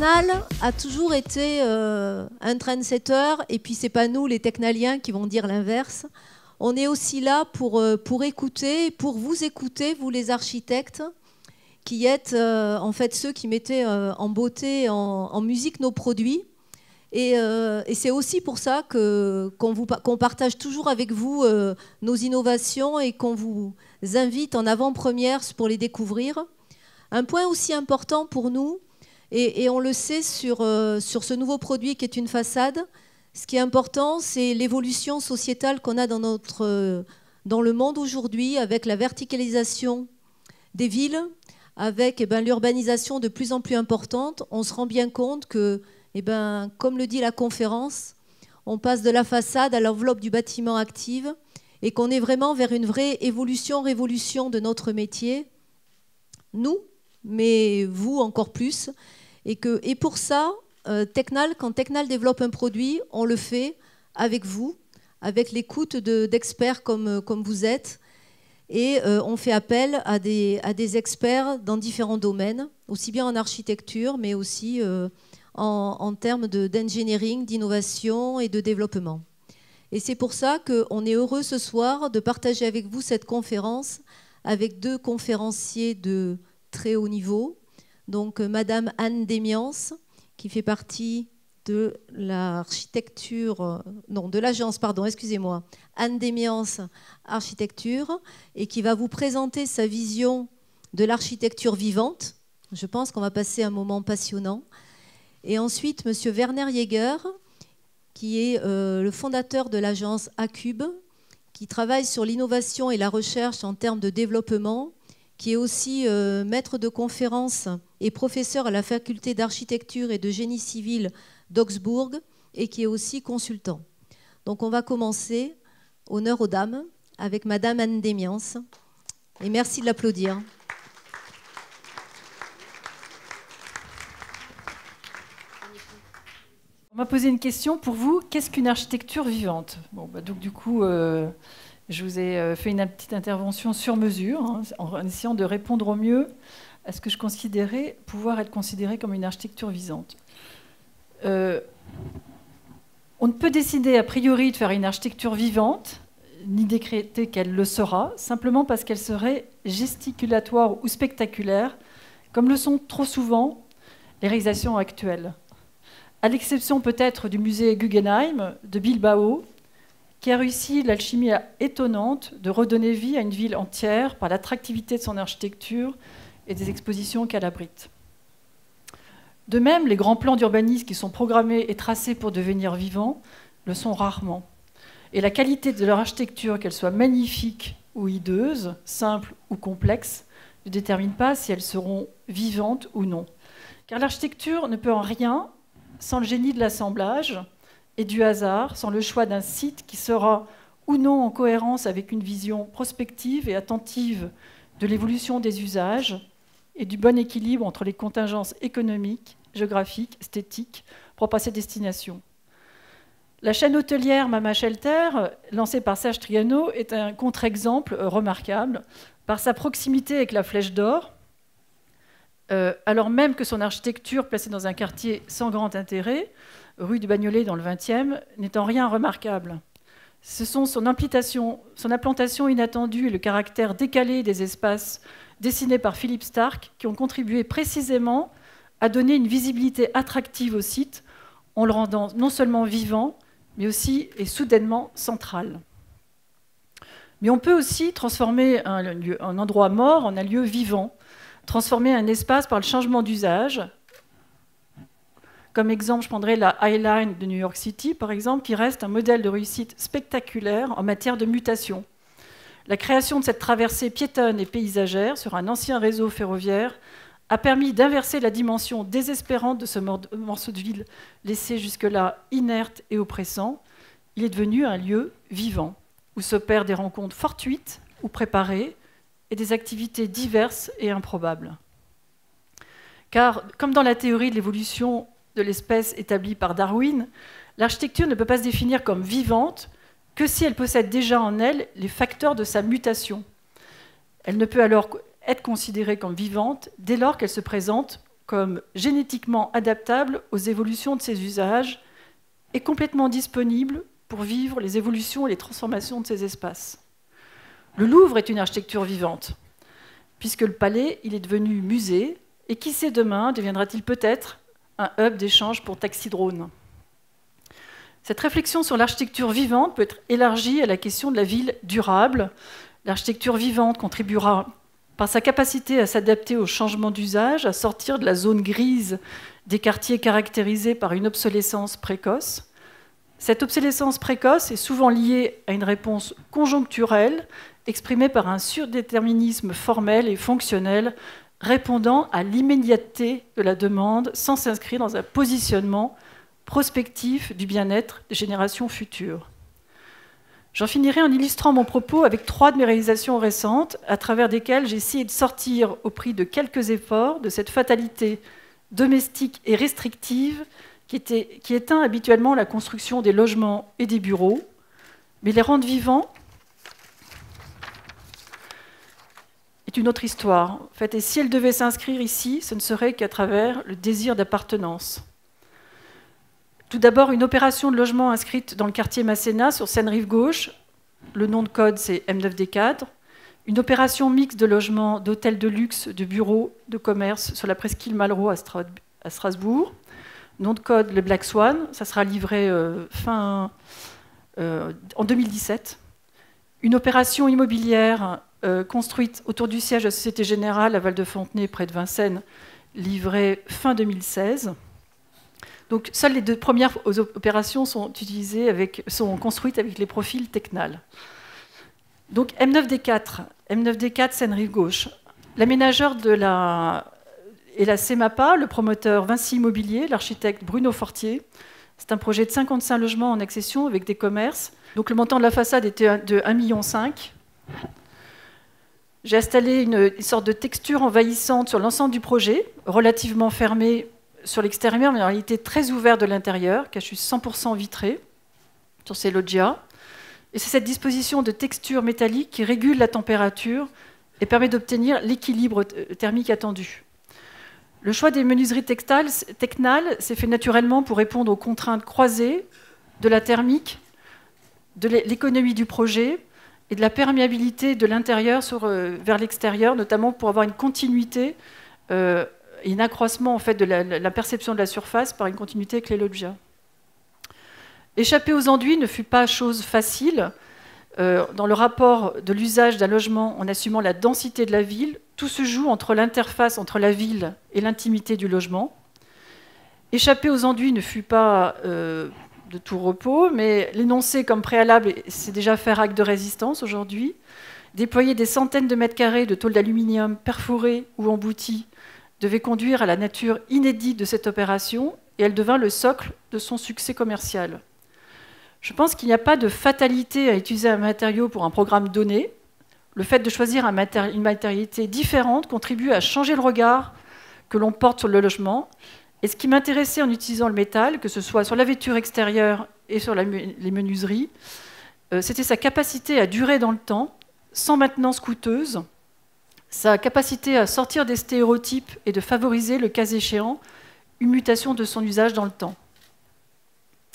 Technal a toujours été euh, un trendsetter, et puis c'est pas nous, les technaliens, qui vont dire l'inverse. On est aussi là pour, euh, pour écouter, pour vous écouter, vous les architectes, qui êtes euh, en fait ceux qui mettez en beauté, en, musique nos produits. Et, c'est aussi pour ça qu'on partage toujours avec vous nos innovations et qu'on vous invite en avant-première pour les découvrir. Un point aussi important pour nous, et, on le sait sur, euh, sur ce nouveau produit qui est une façade. Ce qui est important, c'est l'évolution sociétale qu'on a dans, notre, euh, dans le monde aujourd'hui avec la verticalisation des villes, avec eh ben, l'urbanisation de plus en plus importante. On se rend bien compte que, eh ben, comme le dit la conférence, on passe de la façade à l'enveloppe du bâtiment active et qu'on est vraiment vers une vraie évolution, révolution de notre métier. Nous, mais vous encore plus. Et, que, et pour ça, euh, Technal, quand Technal développe un produit, on le fait avec vous, avec l'écoute d'experts comme, euh, comme vous êtes. Et euh, on fait appel à des, à des, experts dans différents domaines, aussi bien en architecture, mais aussi en, en, termes d'engineering, d'innovation et de développement. Et c'est pour ça qu'on est heureux ce soir de partager avec vous cette conférence avec deux conférenciers de très haut niveau, donc euh, Madame Anne Démiance, qui fait partie de l'architecture, euh, non, de l'agence, pardon, excusez-moi, Anne Démiance Architecture, et qui va vous présenter sa vision de l'architecture vivante. Je pense qu'on va passer un moment passionnant. Et ensuite, Monsieur Werner Jäger, qui est euh, le fondateur de l'agence Acube, qui travaille sur l'innovation et la recherche en termes de développement qui est aussi euh, maître de conférences et professeur à la faculté d'architecture et de génie civil d'Augsbourg et qui est aussi consultant. Donc on va commencer, honneur aux dames, avec Madame Anne Démiance. Et merci de l'applaudir. On m'a posé une question pour vous. Qu'est-ce qu'une architecture vivante? Bon, bah, Donc du coup, euh, je vous ai euh, fait une petite intervention sur mesure, hein, en essayant de répondre au mieux à ce que je considérais pouvoir être considéré comme une architecture visante. Euh, on ne peut décider a priori de faire une architecture vivante, ni décréter qu'elle le sera, simplement parce qu'elle serait gesticulatoire ou spectaculaire, comme le sont trop souvent les réalisations actuelles. À l'exception peut-être du musée Guggenheim de Bilbao, qui a réussi l'alchimie étonnante de redonner vie à une ville entière par l'attractivité de son architecture et des expositions qu'elle abrite. De même, les grands plans d'urbanisme qui sont programmés et tracés pour devenir vivants le sont rarement. Et la qualité de leur architecture, qu'elle soit magnifique ou hideuse, simple ou complexe, ne détermine pas si elles seront vivantes ou non. Car l'architecture ne peut en rien, sans le génie de l'assemblage, et du hasard, sans le choix d'un site qui sera ou non en cohérence avec une vision prospective et attentive de l'évolution des usages et du bon équilibre entre les contingences économiques, géographiques, esthétiques propres à ces destinations. La chaîne hôtelière Mama Shelter, lancée par Serge Triano, est un contre-exemple remarquable par sa proximité avec la Flèche d'Or, euh, alors même que son architecture, placée dans un quartier sans grand intérêt, rue du Bagnolet dans le 20e, n'est en rien remarquable. Ce sont son implantation, inattendue et le caractère décalé des espaces dessinés par Philippe Stark qui ont contribué précisément à donner une visibilité attractive au site en le rendant non seulement vivant, mais aussi et soudainement central. Mais on peut aussi transformer un endroit mort en un lieu vivant, transformer un espace par le changement d'usage, comme exemple, je prendrai la High Line de New York City, par exemple, qui reste un modèle de réussite spectaculaire en matière de mutation. La création de cette traversée piétonne et paysagère sur un ancien réseau ferroviaire a permis d'inverser la dimension désespérante de ce morceau de ville laissé jusque-là inerte et oppressant. Il est devenu un lieu vivant, où s'opèrent des rencontres fortuites ou préparées et des activités diverses et improbables. Car, comme dans la théorie de l'évolution de l'espèce établie par Darwin, l'architecture ne peut pas se définir comme vivante que si elle possède déjà en elle les facteurs de sa mutation. Elle ne peut alors être considérée comme vivante dès lors qu'elle se présente comme génétiquement adaptable aux évolutions de ses usages et complètement disponible pour vivre les évolutions et les transformations de ces espaces. Le Louvre est une architecture vivante, puisque le palais, il est devenu musée, et qui sait demain deviendra-t-il peut-être un hub d'échange pour taxi-drones Cette réflexion sur l'architecture vivante peut être élargie à la question de la ville durable. L'architecture vivante contribuera par sa capacité à s'adapter aux changements d'usage, à sortir de la zone grise des quartiers caractérisés par une obsolescence précoce. Cette obsolescence précoce est souvent liée à une réponse conjoncturelle exprimée par un surdéterminisme formel et fonctionnel répondant à l'immédiateté de la demande sans s'inscrire dans un positionnement prospectif du bien-être des générations futures. J'en finirai en illustrant mon propos avec trois de mes réalisations récentes, à travers desquelles j'ai essayé de sortir, au prix de quelques efforts, de cette fatalité domestique et restrictive qui, éteint habituellement la construction des logements et des bureaux, mais les rendre vivants est une autre histoire. Et si elle devait s'inscrire ici, ce ne serait qu'à travers le désir d'appartenance. Tout d'abord, une opération de logement inscrite dans le quartier Masséna sur Seine-Rive Gauche. Le nom de code, c'est M9D Cadre. Une opération mixte de logement, d'hôtels de luxe, de bureaux, de commerce sur la presqu'île Malraux à Strasbourg. Nom de code, le Black Swan. Ça sera livré euh, fin, euh, en 2017. Une opération immobilière euh, construite autour du siège de la Société Générale à Val-de-Fontenay, près de Vincennes, livrée fin 2016. Donc seules les deux premières opérations sont, utilisées avec, sont construites avec les profils Tecnal. Donc M9D4, M9D4 Seine-Rive Gauche. L'aménageur de la la CEMAPA, le promoteur Vinci Immobilier, l'architecte Bruno Fortier. C'est un projet de 55 logements en accession avec des commerces. Donc le montant de la façade était de 1,5 million. J'ai installé une sorte de texture envahissante sur l'ensemble du projet, relativement fermé sur l'extérieur, mais en réalité très ouvert de l'intérieur, car je suis 100% vitré sur ces loggias. Et c'est cette disposition de texture métallique qui régule la température et permet d'obtenir l'équilibre thermique attendu. Le choix des menuiseries textales, s'est fait naturellement pour répondre aux contraintes croisées de la thermique, de l'économie du projet et de la perméabilité de l'intérieur euh, vers l'extérieur, notamment pour avoir une continuité euh, et un accroissement en fait, de la, perception de la surface par une continuité avec les loggias. Échapper aux enduits ne fut pas chose facile. Euh, dans le rapport de l'usage d'un logement en assumant la densité de la ville, tout se joue entre l'interface entre la ville et l'intimité du logement. Échapper aux enduits ne fut pas de tout repos, mais l'énoncer comme préalable, c'est déjà faire acte de résistance aujourd'hui. Déployer des centaines de mètres carrés de tôle d'aluminium perforée ou emboutie devait conduire à la nature inédite de cette opération et elle devint le socle de son succès commercial. Je pense qu'il n'y a pas de fatalité à utiliser un matériau pour un programme donné. Le fait de choisir une matérialité différente contribue à changer le regard que l'on porte sur le logement. Et ce qui m'intéressait en utilisant le métal, que ce soit sur la vêture extérieure et sur les menuiseries, euh, c'était sa capacité à durer dans le temps, sans maintenance coûteuse, sa capacité à sortir des stéréotypes et de favoriser, le cas échéant, une mutation de son usage dans le temps.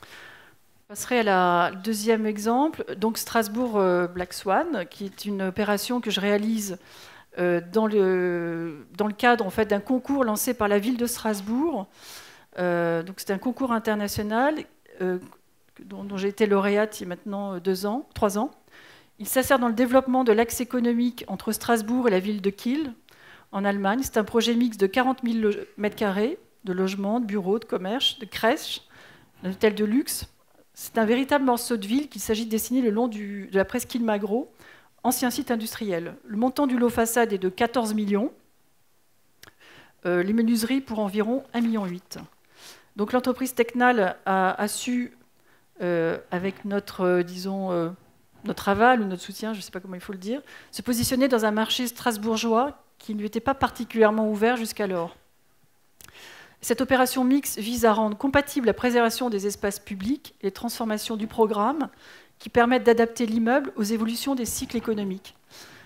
Je passerai à la deuxième exemple, donc Strasbourg euh, Black Swan, qui est une opération que je réalise dans le, dans le cadre en fait, d'un concours lancé par la ville de Strasbourg. Euh, donc c'est un concours international dont, dont j'ai été lauréate il y a maintenant deux ans, trois ans. Il s'insère dans le développement de l'axe économique entre Strasbourg et la ville de Kiel, en Allemagne. C'est un projet mixte de 40 000 m2 de logements, de bureaux, de commerces, de crèches, d'hôtels de luxe. C'est un véritable morceau de ville qu'il s'agit de dessiner le long de la presqu'île Magro, ancien site industriel. Le montant du lot façade est de 14 millions. Euh, les menuiseries pour environ 1,8 million. Donc l'entreprise Technal a, su, euh, avec notre, euh, disons, notre aval ou notre soutien, je ne sais pas comment il faut le dire, se positionner dans un marché strasbourgeois qui ne lui était pas particulièrement ouvert jusqu'alors. Cette opération mixte vise à rendre compatible la préservation des espaces publics les transformations du programme qui permettent d'adapter l'immeuble aux évolutions des cycles économiques.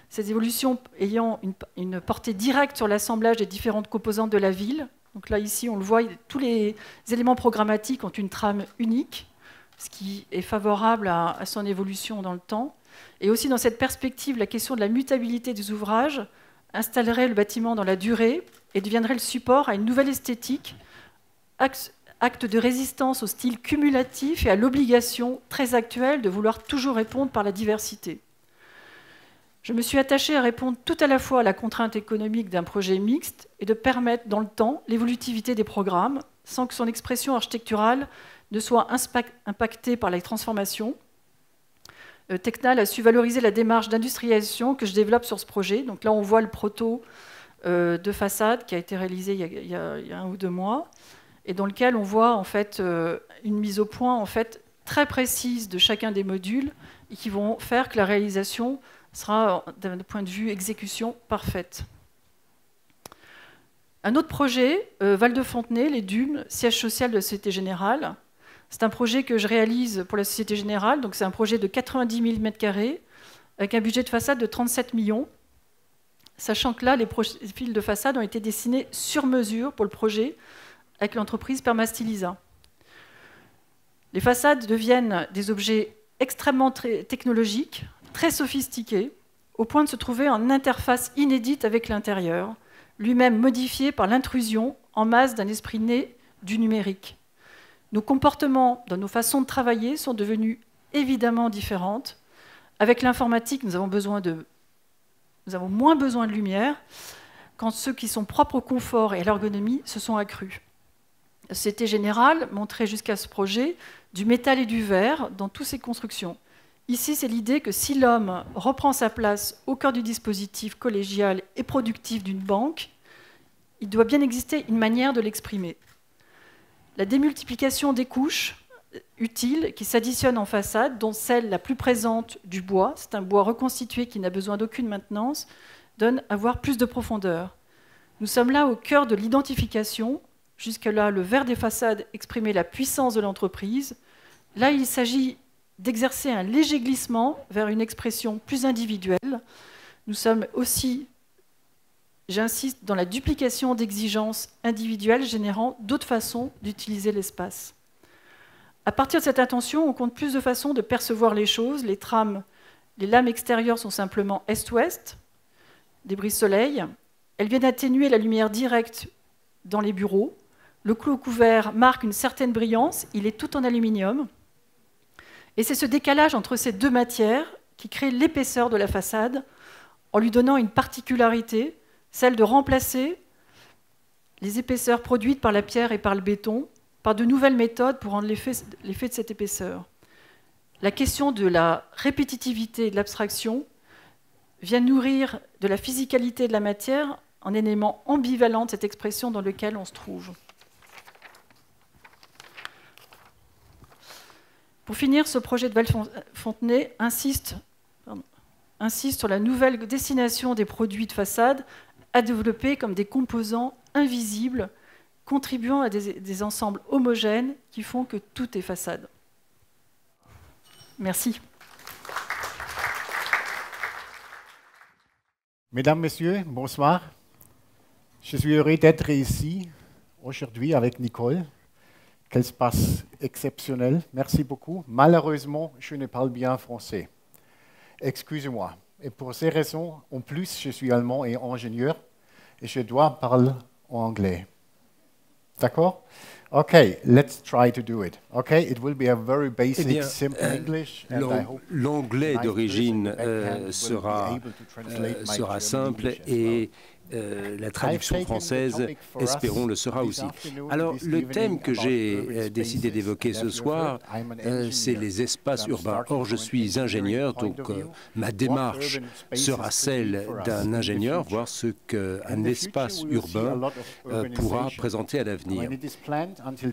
Ces évolutions ayant une, portée directe sur l'assemblage des différentes composantes de la ville, Donc là, ici, on le voit, tous les éléments programmatiques ont une trame unique, ce qui est favorable à, son évolution dans le temps. Et aussi, dans cette perspective, la question de la mutabilité des ouvrages installerait le bâtiment dans la durée et deviendrait le support à une nouvelle esthétique, acte de résistance au style cumulatif et à l'obligation très actuelle de vouloir toujours répondre par la diversité. Je me suis attachée à répondre tout à la fois à la contrainte économique d'un projet mixte et de permettre dans le temps l'évolutivité des programmes sans que son expression architecturale ne soit impactée par les transformations. Euh, Technal a su valoriser la démarche d'industrialisation que je développe sur ce projet. Donc là, on voit le proto euh, de façade qui a été réalisé il y a, un ou deux mois et dans lequel on voit en fait euh, une mise au point en fait très précise de chacun des modules et qui vont faire que la réalisation sera, d'un point de vue exécution, parfaite. Un autre projet, euh, Val de Fontenay, les Dunes, siège social de la Société Générale. C'est un projet que je réalise pour la Société Générale, donc c'est un projet de 90 000 m2 avec un budget de façade de 37 millions, sachant que là, les profils de façade ont été dessinés sur mesure pour le projet avec l'entreprise Permastiliza. Les façades deviennent des objets extrêmement technologiques, très sophistiqué, au point de se trouver en interface inédite avec l'intérieur, lui-même modifié par l'intrusion en masse d'un esprit né du numérique. Nos comportements dans nos façons de travailler sont devenus évidemment différentes. Avec l'informatique, nous avons, besoin de, nous avons moins besoin de lumière, quand ceux qui sont propres au confort et à l'ergonomie se sont accrus. C'était général, montré jusqu'à ce projet, du métal et du verre dans toutes ses constructions. Ici, c'est l'idée que si l'homme reprend sa place au cœur du dispositif collégial et productif d'une banque, il doit bien exister une manière de l'exprimer. La démultiplication des couches utiles qui s'additionnent en façade, dont celle la plus présente du bois, c'est un bois reconstitué qui n'a besoin d'aucune maintenance, donne à voir plus de profondeur. Nous sommes là au cœur de l'identification. Jusque-là, le vert des façades exprimait la puissance de l'entreprise. Là, il s'agit d'exercer un léger glissement vers une expression plus individuelle. Nous sommes aussi, j'insiste, dans la duplication d'exigences individuelles générant d'autres façons d'utiliser l'espace. À partir de cette intention, on compte plus de façons de percevoir les choses. Les trames, les lames extérieures sont simplement est-ouest, des brise-soleil. Elles viennent atténuer la lumière directe dans les bureaux. Le clou couvert marque une certaine brillance, il est tout en aluminium. Et c'est ce décalage entre ces deux matières qui crée l'épaisseur de la façade en lui donnant une particularité, celle de remplacer les épaisseurs produites par la pierre et par le béton par de nouvelles méthodes pour rendre l'effet de cette épaisseur. La question de la répétitivité et de l'abstraction vient nourrir de la physicalité de la matière en élément ambivalent de cette expression dans lequel on se trouve. Pour finir, ce projet de Val-Fontenay insiste, insiste sur la nouvelle destination des produits de façade à développer comme des composants invisibles contribuant à des, ensembles homogènes qui font que tout est façade. Merci. Mesdames, Messieurs, bonsoir. Je suis heureux d'être ici aujourd'hui avec Nicole espace exceptionnel. Merci beaucoup. Malheureusement, je ne parle bien français. Excusez-moi. Et pour ces raisons, en plus, je suis allemand et ingénieur et je dois parler en anglais. D'accord? Okay, let's try to do it. Okay, it will be a very basic, eh bien, simple euh, English. L'anglais d'origine euh, sera, euh, sera simple et euh, la traduction française, espérons, le sera aussi. Alors, le thème que j'ai euh, décidé d'évoquer ce soir, euh, c'est les espaces urbains. Or, je suis ingénieur, donc ma démarche sera celle d'un ingénieur, voir ce qu'un espace urbain pourra présenter à l'avenir.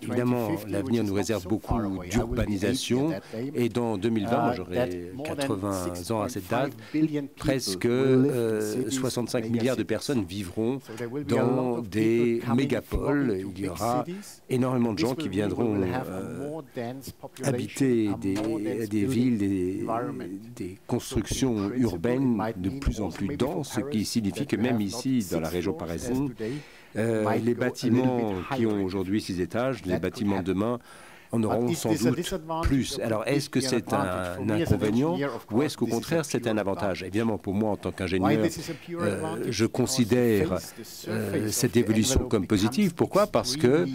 Évidemment, l'avenir nous réserve beaucoup d'urbanisation, et dans 2020, moi j'aurai 80 ans à cette date, presque 65 milliards de personnes vivront dans des mégapoles. Il y aura énormément de gens qui viendront euh, habiter des, des villes, des, des, constructions urbaines de plus en plus denses, ce qui signifie que même ici, dans la région parisienne, euh, les bâtiments qui ont aujourd'hui six étages, les bâtiments demain en auront sans doute plus. Alors, est-ce que c'est un inconvénient ou est-ce qu'au contraire c'est un avantage? Évidemment, pour moi, en tant qu'ingénieur, euh, je considère euh, cette évolution comme positive. Pourquoi? Parce que,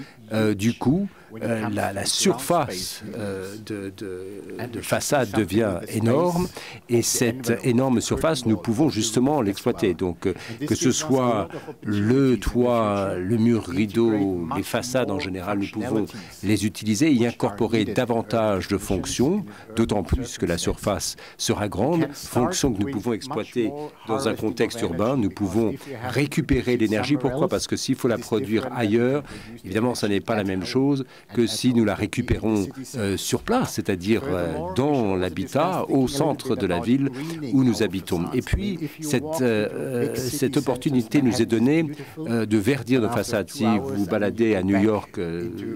du coup, euh, la, surface euh, de, de, façade devient énorme et cette énorme surface, nous pouvons justement l'exploiter. Donc, euh, que ce soit le toit, le mur rideau, les façades en général, nous pouvons les utiliser et y incorporer davantage de fonctions, d'autant plus que la surface sera grande, fonction que nous pouvons exploiter dans un contexte urbain. Nous pouvons récupérer l'énergie. Pourquoi? Parce que s'il faut la produire ailleurs, évidemment, ce n'est pas la même chose que si nous la récupérons euh, sur place, c'est-à-dire euh, dans l'habitat, au centre de la ville où nous habitons. Et puis, cette, euh, cette opportunité nous est donnée de verdir nos façades. Si vous baladez à New York,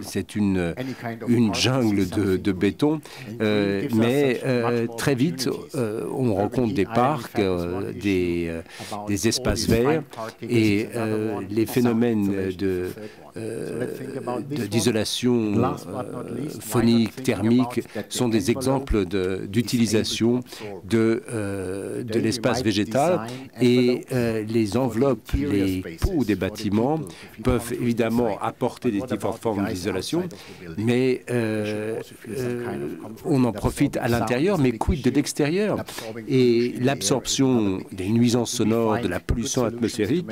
c'est une, une jungle de, de béton, mais très vite, on rencontre des parcs, des, des espaces verts, et les phénomènes de euh, d'isolation euh, phonique, thermique, sont des exemples d'utilisation de, euh, de l'espace végétal. Et les enveloppes, les pots des bâtiments peuvent évidemment apporter des différentes formes d'isolation, mais on en profite à l'intérieur, mais quid de l'extérieur? Et l'absorption des nuisances sonores, de la pollution atmosphérique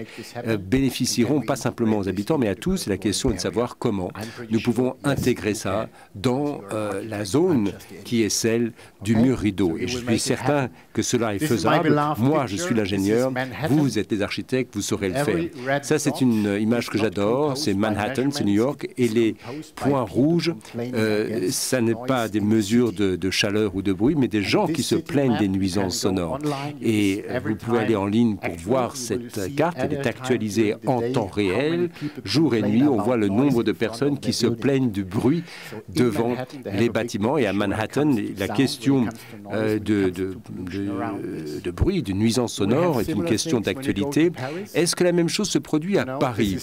bénéficieront pas simplement aux habitants, mais à tous la question est de savoir comment nous pouvons intégrer ça dans euh, la zone qui est celle du mur rideau. Et je suis certain que cela est faisable. Moi, je suis l'ingénieur, vous êtes les architectes, vous saurez le faire. Ça, c'est une image que j'adore. C'est Manhattan, c'est New York. Et les points rouges, euh, ça n'est pas des mesures de, de, chaleur ou de bruit, mais des gens qui se plaignent des nuisances sonores. Et euh, vous pouvez aller en ligne pour voir cette carte. Elle est actualisée en temps réel, jour et nuit on voit le nombre de personnes qui se plaignent du bruit devant les bâtiments. Et à Manhattan, la question euh, de, de, bruit, de nuisance sonore est une question d'actualité. Est-ce que la même chose se produit à Paris?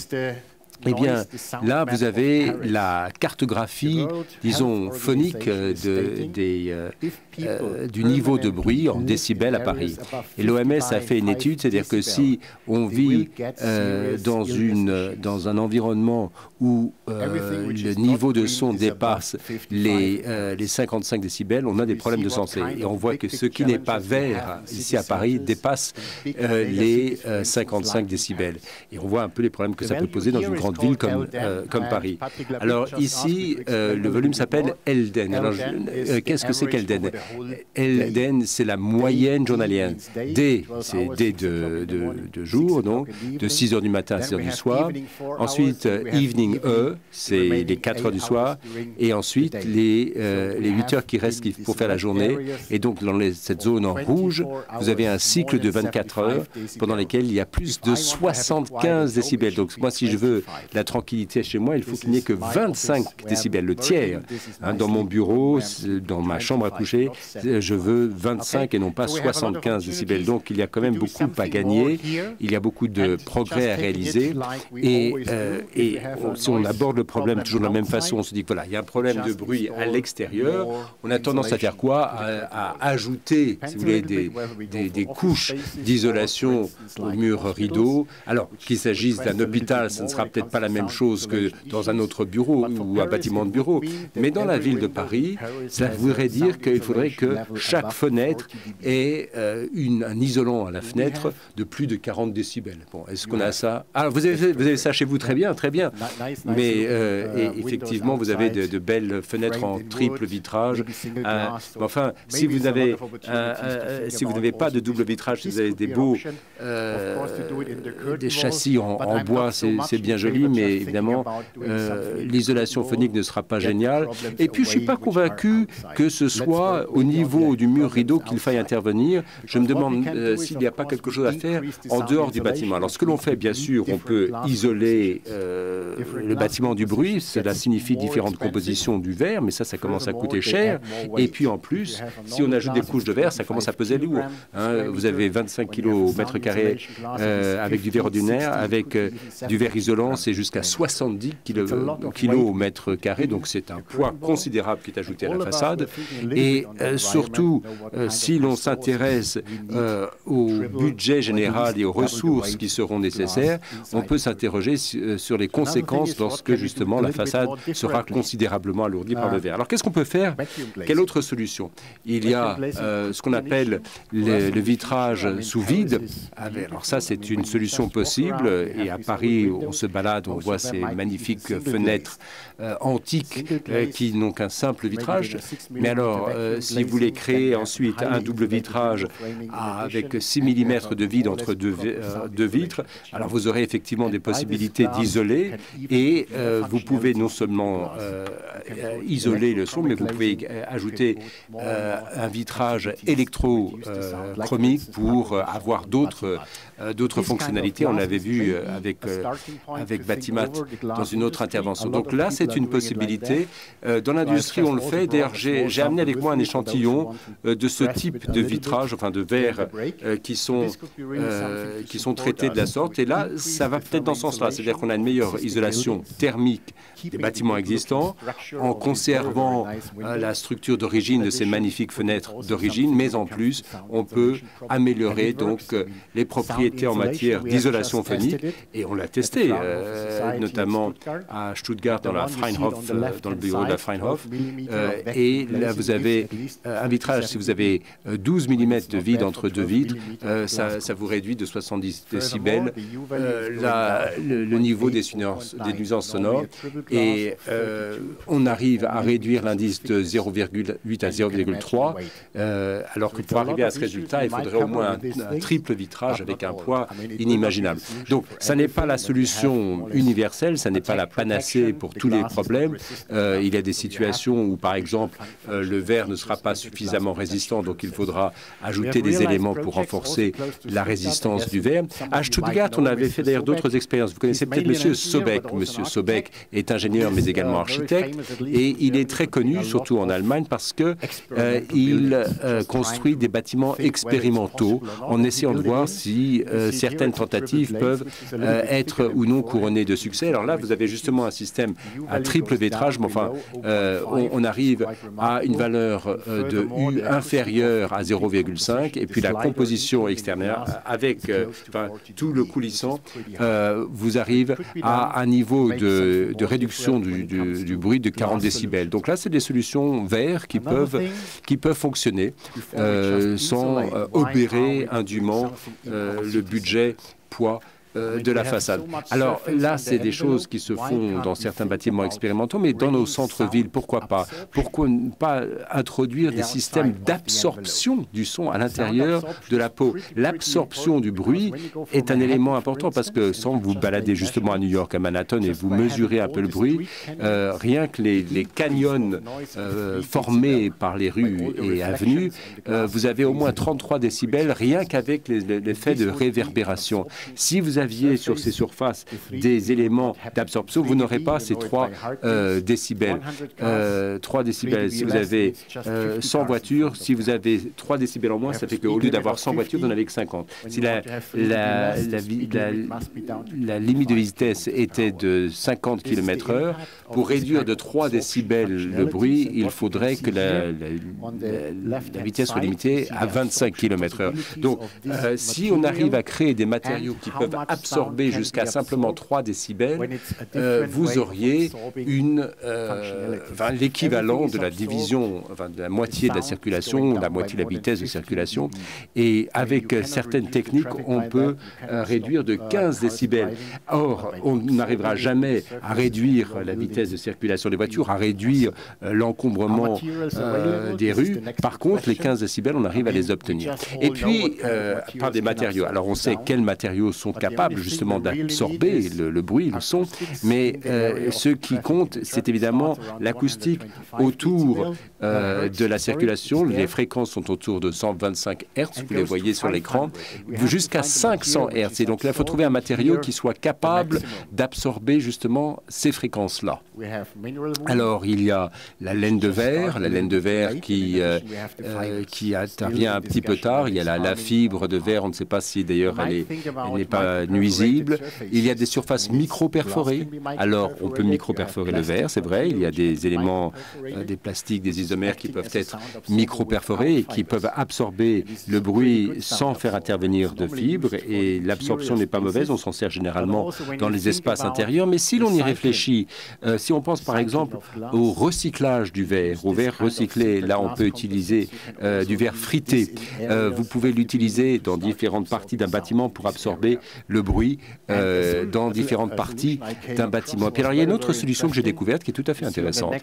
Eh bien, là, vous avez la cartographie, disons, phonique euh, de, des, euh, euh, du niveau de bruit en décibels à Paris. Et l'OMS a fait une étude, c'est-à-dire que si on vit dans, une, dans un environnement où le niveau de son dépasse les, les 55 décibels, on a des problèmes de santé. Et on voit que ce qui n'est pas vert ici à Paris dépasse les 55 décibels. Et on voit un peu les problèmes que ça peut poser dans une grande ville comme, euh, comme Paris. Alors ici, euh, le volume s'appelle Elden. Alors euh, qu'est-ce que c'est qu'Elden? Elden, c'est la moyenne journalière. D, c'est D de, jour, donc, de 6 heures du matin à 6 heures du soir. Ensuite, evening E, c'est les 4 heures du soir. Et ensuite, les, les 8 heures qui restent pour faire la journée. Et donc, dans cette zone en rouge, vous avez un cycle de 24 heures pendant lesquelles il y a plus de 75 décibels. Donc, moi, si je veux la tranquillité chez moi, il faut qu'il n'y ait que 25 décibels, le tiers. Hein, dans mon bureau, dans ma chambre à coucher, je veux 25 et non pas 75 décibels. Donc il y a quand même beaucoup à gagner, il y a beaucoup de progrès à réaliser. Et, euh, et si on aborde le problème toujours de la même façon, on se dit que voilà, il y a un problème de bruit à l'extérieur, on a tendance à faire quoi? à, ajouter, si vous voulez, des, des, couches d'isolation au mur rideau. Alors qu'il s'agisse d'un hôpital, ce ne sera peut-être pas la même chose que dans un autre bureau ou un bâtiment de bureau. Mais dans la ville de Paris, ça voudrait dire qu'il faudrait que chaque fenêtre ait euh, une, un isolant à la fenêtre de plus de 40 décibels. Bon, est-ce qu'on a ça? Ah, vous avez, vous avez ça chez vous très bien, très bien. Mais euh, effectivement, vous avez de, belles fenêtres en triple vitrage. Euh, enfin, si vous n'avez si vous n'avez pas de double vitrage, si vous avez des beaux des châssis en, en bois, c'est bien joli, mais évidemment, euh, l'isolation phonique ne sera pas géniale. Et puis, je ne suis pas convaincu que ce soit au niveau du mur rideau qu'il faille intervenir. Je me demande s'il n'y a pas quelque chose à faire en dehors du bâtiment. Alors ce que l'on fait, bien sûr, on peut isoler le bâtiment du bruit. Cela signifie différentes compositions du verre, mais ça, ça commence à coûter cher. Et puis en plus, si on ajoute des couches de verre, ça commence à peser lourd. Hein. vous avez 25 kg au mètre carré avec du verre ordinaire, avec du verre isolant, c'est jusqu'à 70 kg au mètre carré. Donc c'est un poids considérable qui est ajouté à la façade. Et euh, surtout, euh, si l'on s'intéresse euh, au budget général et aux ressources qui seront nécessaires, on peut s'interroger sur les conséquences lorsque justement la façade sera considérablement alourdie par le verre. Alors qu'est-ce qu'on peut faire? Quelle autre solution? Il y a ce qu'on appelle le, vitrage sous vide. Alors ça, c'est une solution possible. Et à Paris, on se balade, on voit ces magnifiques fenêtres antiques qui n'ont qu'un simple vitrage. Mais alors, euh, si vous voulez créer ensuite un double vitrage avec 6 mm de vide entre deux, euh, deux, vitres, alors vous aurez effectivement des possibilités d'isoler et euh, vous pouvez non seulement isoler le son, mais vous pouvez ajouter un vitrage électrochromique pour avoir d'autres d'autres fonctionnalités. On l'avait vu avec, avec Batimat dans une autre intervention. Donc là, c'est une possibilité. Dans l'industrie, on le fait. D'ailleurs, j'ai amené avec moi un échantillon euh, de ce type de vitrage, enfin de verre, euh, qui, sont, euh, qui sont traités de la sorte. Et là, ça va peut-être dans ce sens-là. C'est-à-dire qu'on a une meilleure isolation thermique des bâtiments existants en conservant la structure d'origine de ces magnifiques fenêtres d'origine, mais en plus, on peut améliorer donc les propriétés en matière d'isolation phonique. Et on l'a testé, notamment à Stuttgart, dans, la Freinhof, dans le bureau de la Freinhof. et là, vous avez euh, un vitrage, si vous avez 12 euh, mm de vide entre deux vitres, euh, ça, vous réduit de 70 décibels. Le, niveau des, des nuisances sonores et on arrive à réduire l'indice de 0,8 à 0,3, alors que pour arriver à ce résultat, il faudrait au moins un, triple vitrage avec un poids inimaginable. Donc, ça n'est pas la solution universelle, ça n'est pas la panacée pour tous les problèmes. il y a des situations où, par exemple, le verre ne sera pas suffisamment résistant, donc il faudra ajouter des éléments pour renforcer la résistance du verre. À Stuttgart, on avait fait d'ailleurs d'autres expériences. Vous connaissez peut-être M. Sobeck. M. Sobeck est ingénieur, mais également architecte, et il est très connu, surtout en Allemagne, parce que euh, il euh, construit des bâtiments expérimentaux en essayant de voir si euh, certaines tentatives peuvent être ou non couronnées de succès. Alors là, vous avez justement un système à triple vitrage, mais enfin, on, on arrive à une valeur euh, de U inférieure à 0,5 et puis la composition extérieure avec euh, tout le coulissant euh, vous arrive à un niveau de, réduction du, bruit de 40 décibels. Donc là, c'est des solutions vertes qui peuvent, qui peuvent fonctionner sans obérer indûment le budget poids euh, de la façade. Alors là, c'est des choses qui se font dans certains bâtiments expérimentaux, mais dans nos centres-villes, pourquoi pas Pourquoi ne pas introduire des systèmes d'absorption du son à l'intérieur de la peau? L'absorption du bruit est un élément important parce que sans vous balader justement à New York, à Manhattan, et vous mesurez un peu le bruit, euh, rien que les, canyons euh, formés par les rues et avenues, vous avez au moins 33 décibels rien qu'avec l'effet de réverbération. Si vous aviez sur ces surfaces des éléments d'absorption, vous n'aurez pas ces 3 euh, décibels. 3 euh, décibels, si vous avez 100 euh, voitures, si vous avez 3 décibels en moins, ça fait qu'au lieu d'avoir 100 voitures, vous n'en avez que 50. Si la, la, la, limite de vitesse était de 50 km/h, pour réduire de 3 décibels le bruit, il faudrait que la, vitesse soit limitée à 25 km/h. Donc, si on arrive à créer des matériaux qui peuvent absorber jusqu'à simplement 3 décibels, euh, vous auriez une, euh, l'équivalent de la division, enfin, de la moitié de la circulation, la moitié de la vitesse de circulation. Et avec certaines techniques, on peut euh, réduire de 15 décibels. Or, on n'arrivera jamais à réduire la vitesse de circulation des voitures, à réduire l'encombrement des rues. Par contre, les 15 décibels, on arrive à les obtenir. Et puis, par des matériaux. Alors, on sait quels matériaux sont capables justement d'absorber le, bruit, le son, mais ce qui compte, c'est évidemment l'acoustique autour de la circulation. Les fréquences sont autour de 125 Hz, vous les voyez sur l'écran, jusqu'à 500 Hz. Et donc là, il faut trouver un matériau qui soit capable d'absorber justement ces fréquences-là. Alors, il y a la laine de verre, la laine de verre qui, euh, euh, qui intervient un petit peu tard. Il y a la, fibre de verre, on ne sait pas si d'ailleurs elle n'est pas nuisible. Il y a des surfaces micro-perforées. Alors, on peut micro-perforer le verre, c'est vrai. Il y a des éléments, euh, des plastiques, des isomères qui peuvent être micro-perforés et qui peuvent absorber le bruit sans faire intervenir de fibres. Et l'absorption n'est pas mauvaise. On s'en sert généralement dans les espaces intérieurs. Mais si l'on y réfléchit, si on pense par exemple au recyclage du verre, au verre recyclé, là on peut utiliser euh, du verre frité. Euh, vous pouvez l'utiliser dans différentes parties d'un bâtiment pour absorber le bruit euh, dans différentes parties d'un bâtiment. Et puis alors il y a une autre solution que j'ai découverte qui est tout à fait intéressante.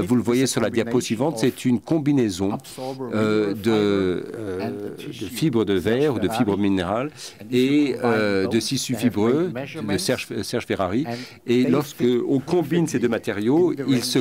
Vous le voyez sur la diapo suivante, c'est une combinaison de, de fibres de verre ou de fibres minérales et de tissus fibreux de Serge, Serge Ferrari. Et lorsque on combine ces deux matériaux, ils se,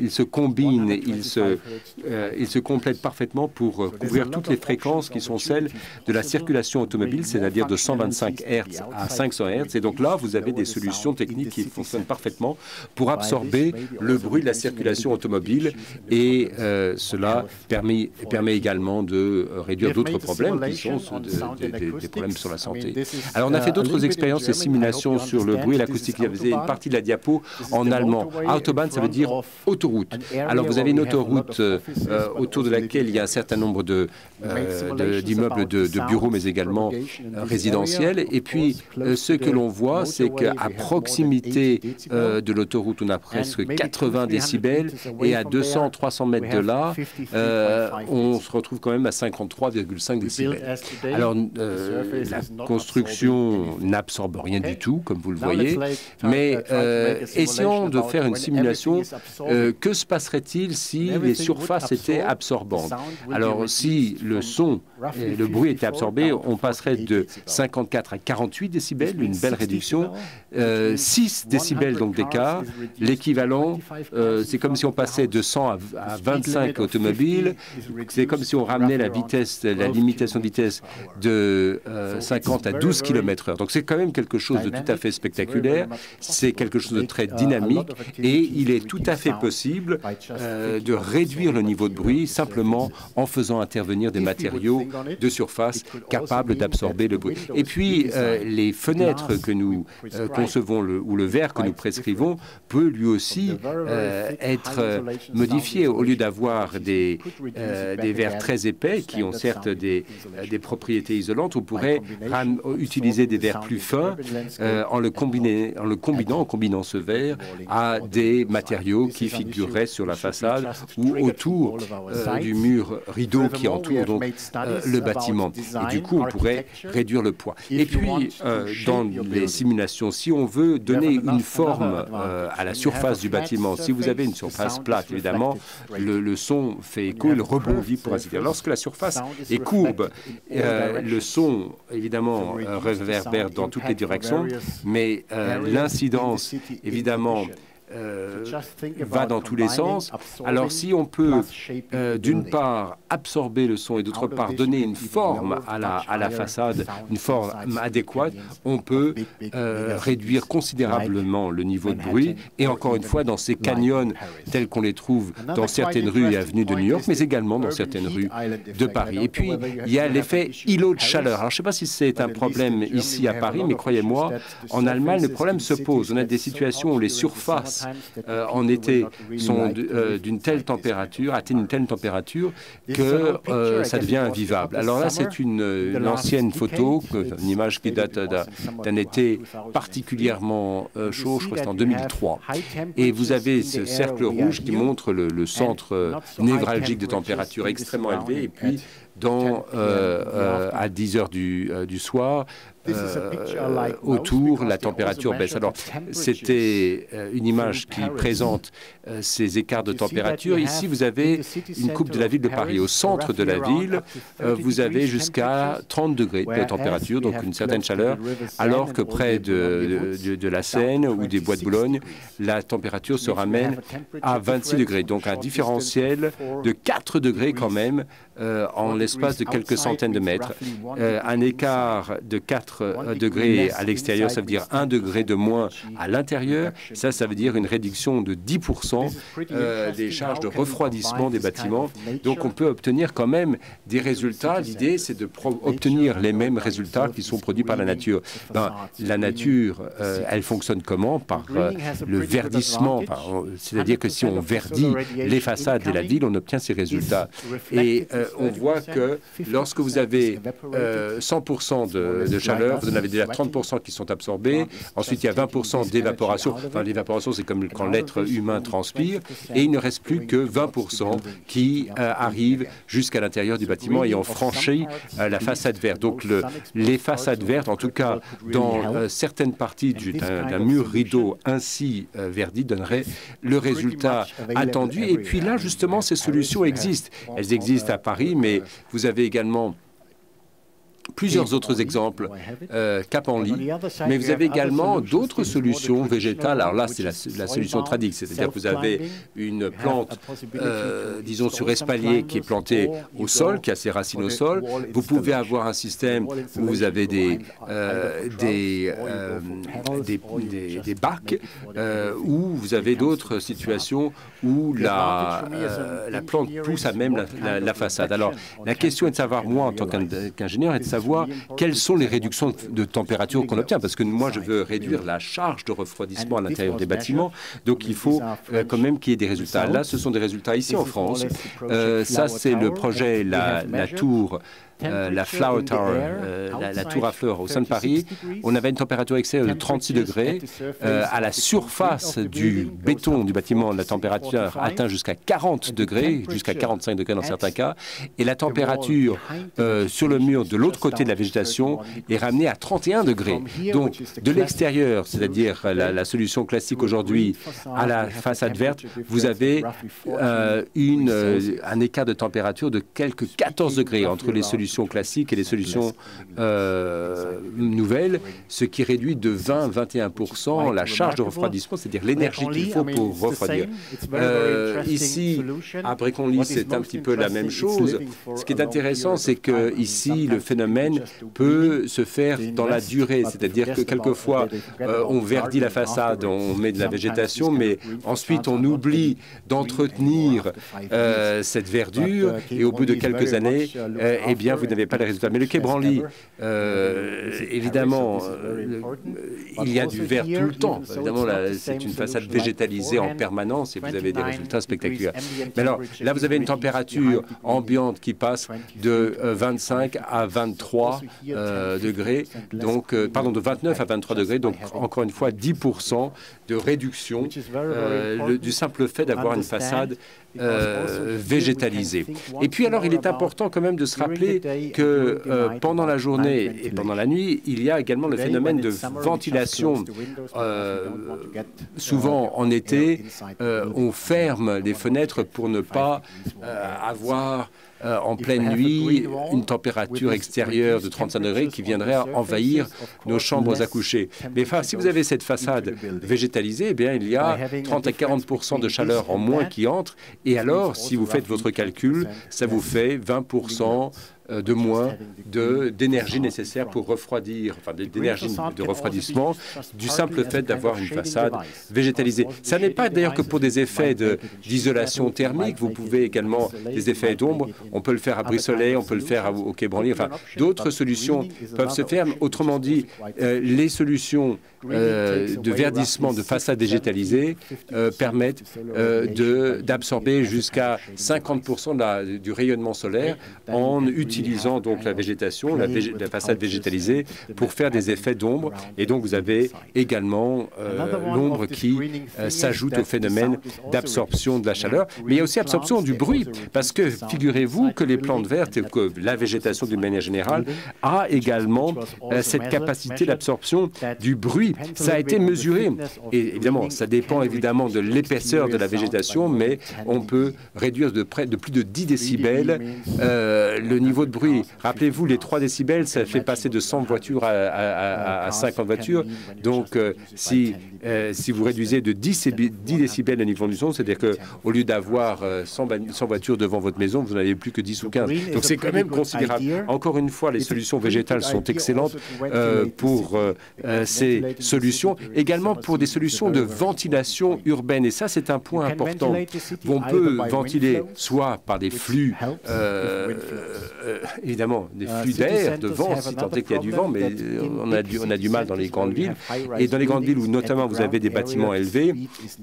ils se combinent, ils se, euh, ils se complètent parfaitement pour euh, couvrir toutes les fréquences qui sont celles de la circulation automobile, c'est-à-dire de 125 Hz à 500 Hz. Et donc là, vous avez des solutions techniques qui fonctionnent parfaitement pour absorber le bruit de la circulation automobile et euh, cela permet, permet également de réduire d'autres problèmes qui sont des, problèmes sur la santé. Alors on a fait d'autres expériences et simulations sur le bruit et l'acoustique. Il y avait une partie de la diapo en allemand. Autobahn, ça veut dire autoroute. Alors vous avez une autoroute euh, autour de laquelle il y a un certain nombre de, euh, d'immeubles de, bureaux, mais également euh, résidentiels. Et puis ce que l'on voit, c'est qu'à proximité de l'autoroute, on a presque 80 décibels et à 200-300 mètres de là, on se retrouve quand même à 53,5 décibels. Alors la construction n'absorbe rien du tout, comme vous le voyez, mais essayons de faire une simulation, euh, que se passerait-il si les surfaces étaient absorbantes? Alors, si le son et le bruit étaient absorbés, on passerait de 54 à 48 décibels, une belle réduction. 6 euh, décibels donc d'écart. L'équivalent, euh, c'est comme si on passait de 100 à 25 automobiles. C'est comme si on ramenait la vitesse, la limitation de vitesse de 50 à 12 km/h. Donc c'est quand même quelque chose de tout à fait spectaculaire. C'est quelque chose de très dynamique et il est tout à fait possible euh, de réduire le niveau de bruit simplement en faisant intervenir des matériaux de surface capables d'absorber le bruit. Et puis, euh, les fenêtres que nous euh, concevons ou le verre que nous prescrivons peut lui aussi être modifié. Au lieu d'avoir des, des verres très épais qui ont certes des, des propriétés isolantes, on pourrait utiliser des verres plus fins en, le combinant, en combinant ce verre à des matériaux qui figureraient sur la façade ou autour euh, du mur rideau qui entoure donc euh, le bâtiment. Et du coup, on pourrait réduire le poids. Et puis, euh, dans les simulations, si on veut donner une forme à la surface du bâtiment, si vous avez une surface plate, évidemment, le, son fait écho, il rebondit pour ainsi dire. Lorsque la surface est courbe, le son, évidemment, réverbère dans toutes les directions, mais l'incidence, évidemment, euh, va dans tous les sens. Alors si on peut, euh, d'une part, absorber le son et d'autre part, donner une forme à la, à la façade, une forme adéquate, on peut euh, réduire considérablement le niveau de bruit. Et encore une fois, dans ces canyons tels qu'on les trouve dans certaines rues et avenues de New York, mais également dans certaines rues de Paris. Et puis, il y a l'effet îlot de chaleur. Alors je ne sais pas si c'est un problème ici à Paris, mais croyez-moi, en Allemagne, le problème se pose. On a des situations où les surfaces euh, en été sont euh, d'une telle température, atteignent une telle température que euh, ça devient invivable. Alors là, c'est une, ancienne photo, une image qui date d'un été particulièrement chaud, je crois que en 2003. Et vous avez ce cercle rouge qui montre le, centre névralgique de température extrêmement élevé, et puis à 10 heures du soir, euh, autour, la température baisse. Alors, c'était euh, une image qui présente euh, ces écarts de température. Ici, vous avez une coupe de la ville de Paris. Au centre de la ville, vous avez jusqu'à 30 degrés de température, donc une certaine chaleur, alors que près de, de, la Seine ou des bois de Boulogne, la température se ramène à 26 degrés. Donc, un différentiel de 4 degrés quand même en l'espace de quelques centaines de mètres. un écart de 4 euh, degrés à l'extérieur, ça veut dire 1 degré de moins à l'intérieur. Ça, ça veut dire une réduction de 10% euh, des charges de refroidissement des bâtiments? Donc on peut obtenir quand même des résultats. L'idée, c'est de obtenir les mêmes résultats qui sont produits par la nature. Ben, la nature, euh, elle fonctionne comment? Par le verdissement. C'est-à-dire que si on verdit les façades de la ville, on obtient ces résultats. Et on voit que lorsque vous avez 100% de, de chaleur, vous en avez déjà 30% qui sont absorbés. Ensuite, il y a 20% d'évaporation. Enfin, l'évaporation, c'est comme quand l'être humain transpire. Et il ne reste plus que 20% qui euh, arrivent jusqu'à l'intérieur du bâtiment et ont franchi euh, la façade verte. Donc, le, les façades vertes, en tout cas dans euh, certaines parties d'un mur rideau ainsi verdi, donneraient le résultat attendu. Et puis là, justement, ces solutions existent. Elles existent à Paris, mais vous avez également plusieurs autres exemples, euh, cap en lit, mais vous avez également d'autres solutions végétales. Alors là, c'est la, solution traditionnelle, c'est-à-dire que vous avez une plante, euh, disons, sur espalier qui est plantée au sol, qui a ses racines au sol. Vous pouvez avoir un système où vous avez des, euh, des, des, des, bacs, où vous avez d'autres situations où la, la plante pousse à même la, façade. Alors, la question est de savoir, moi, en tant qu'ingénieur, est de savoir quelles sont les réductions de température qu'on obtient, parce que moi, je veux réduire la charge de refroidissement à l'intérieur des bâtiments, donc il faut euh, quand même qu'il y ait des résultats. Là, ce sont des résultats ici en France. Euh, ça, c'est le projet, la, la tour euh, la Flower Tower, euh, la, tour à fleurs au sein de Paris, on avait une température extérieure de 36 degrés. Euh, à la surface du béton du bâtiment, la température atteint jusqu'à 40 degrés, jusqu'à 45 degrés dans certains cas. Et la température sur le mur de l'autre côté de la végétation est ramenée à 31 degrés. Donc, de l'extérieur, c'est-à-dire la, solution classique aujourd'hui, à la façade verte, vous avez une, un écart de température de quelques 14 degrés entre les solutions classiques et les solutions euh, nouvelles, ce qui réduit de 20-21% la charge de refroidissement, c'est-à-dire l'énergie qu'il faut pour refroidir. Euh, ici, à Bréconly, c'est un petit peu la même chose. Ce qui est intéressant, c'est que ici, le phénomène peut se faire dans la durée, c'est-à-dire que quelquefois, euh, on verdit la façade, on met de la végétation, mais ensuite on oublie d'entretenir cette verdure, et au bout de quelques années, eh bien, vous n'avez pas les résultats. Mais le quai Branly, euh, évidemment, euh, il y a du vert tout le temps. Évidemment, c'est une façade végétalisée en permanence et vous avez des résultats spectaculaires. Mais alors, là, vous avez une température ambiante qui passe de 25 euh, à 23 degrés, donc, pardon, de 29 à 23 degrés, donc encore une fois 10 de réduction du simple fait d'avoir une façade euh, végétalisée. Et puis alors, il est important quand même de se rappeler que euh, pendant la journée et pendant la nuit, il y a également le phénomène de ventilation. Euh, souvent en été, on ferme les fenêtres pour ne pas avoir euh, en pleine nuit une température extérieure de 35 degrés qui viendrait envahir nos chambres à coucher. Mais si vous avez cette façade végétalisée, eh bien, il y a 30 à 40 de chaleur en moins qui entre. Et alors, si vous faites votre calcul, ça vous fait 20 euh, de moins d'énergie nécessaire pour refroidir, enfin d'énergie de refroidissement, du simple fait d'avoir une façade végétalisée. Ça n'est pas d'ailleurs que pour des effets d'isolation thermique, vous pouvez également des effets d'ombre, on peut le faire à Brissolet, on peut le faire au Quai enfin d'autres solutions peuvent se faire. Autrement dit, euh, les solutions euh, de verdissement de façade végétalisée permettent d'absorber jusqu'à 50% du rayonnement solaire en utilisant donc la végétation, la, façade végétalisée, pour faire des effets d'ombre. Et donc vous avez également l'ombre qui s'ajoute au phénomène d'absorption de la chaleur. Mais il y a aussi absorption du bruit, parce que figurez-vous que les plantes vertes et que la végétation d'une manière générale a également cette capacité d'absorption du bruit. Ça a été mesuré. Et évidemment, ça dépend évidemment de l'épaisseur de la végétation, mais on peut réduire de près de plus de 10 décibels euh, le niveau de bruit. Rappelez-vous, les 3 décibels, ça fait passer de 100 voitures à, 50 voitures. Donc, euh, si, euh, si vous réduisez de 10, 10 décibels le niveau du son, c'est-à-dire qu'au lieu d'avoir 100, 100, voitures devant votre maison, vous n'avez plus que 10 ou 15. Donc, c'est quand même considérable. Encore une fois, les solutions végétales sont excellentes pour ces solutions, également pour des solutions de ventilation urbaine. Et ça, c'est un point important. On peut ventiler soit par des flux, euh, euh, évidemment, des flux d'air, de vent, si tant est qu'il y a du vent, mais on a du, on a du mal dans les grandes villes. Et dans les grandes villes où notamment vous avez des bâtiments élevés,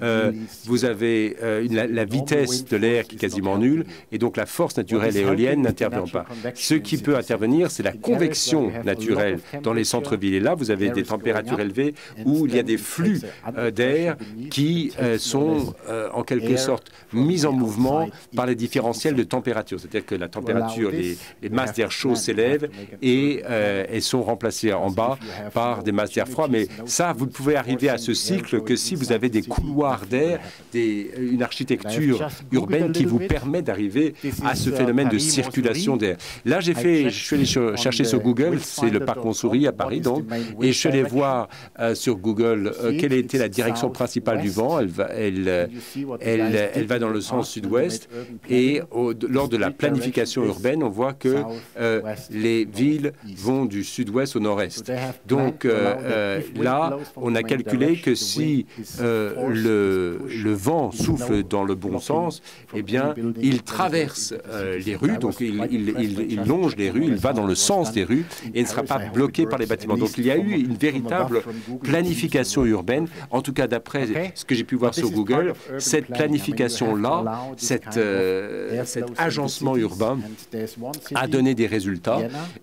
euh, vous avez la, vitesse de l'air qui est quasiment nulle, et donc la force naturelle éolienne n'intervient pas. Ce qui peut intervenir, c'est la convection naturelle dans les centres-villes. Et là, vous avez des températures élevées où il y a des flux d'air qui sont en quelque sorte mis en mouvement par les différentiels de température. C'est-à-dire que la température, les, masses d'air chaud s'élèvent et euh, elles sont remplacées en bas par des masses d'air froid. Mais ça, vous pouvez arriver à ce cycle que si vous avez des couloirs d'air, une architecture urbaine qui vous permet d'arriver à ce phénomène de circulation d'air. Là, j'ai fait, je suis allé chercher sur Google, c'est le parc Montsouris à Paris, donc, et je suis allé voir euh, sur Google euh, quelle était la direction principale du vent. Elle, va, elle, elle, elle va dans le sens sud-ouest et lors de la planification urbaine, on voit que euh, les villes vont du sud-ouest au nord-est. Donc euh, euh, là, on a calculé que si le, le, vent souffle dans le bon sens, eh bien, il traverse les rues, donc il, il, longe les rues, il va dans le sens des rues et ne sera pas bloqué par les bâtiments. Donc il y a eu une véritable planification urbaine, en tout cas d'après ce que j'ai pu voir sur Google, cette planification-là, euh, cet agencement urbain a donné des résultats.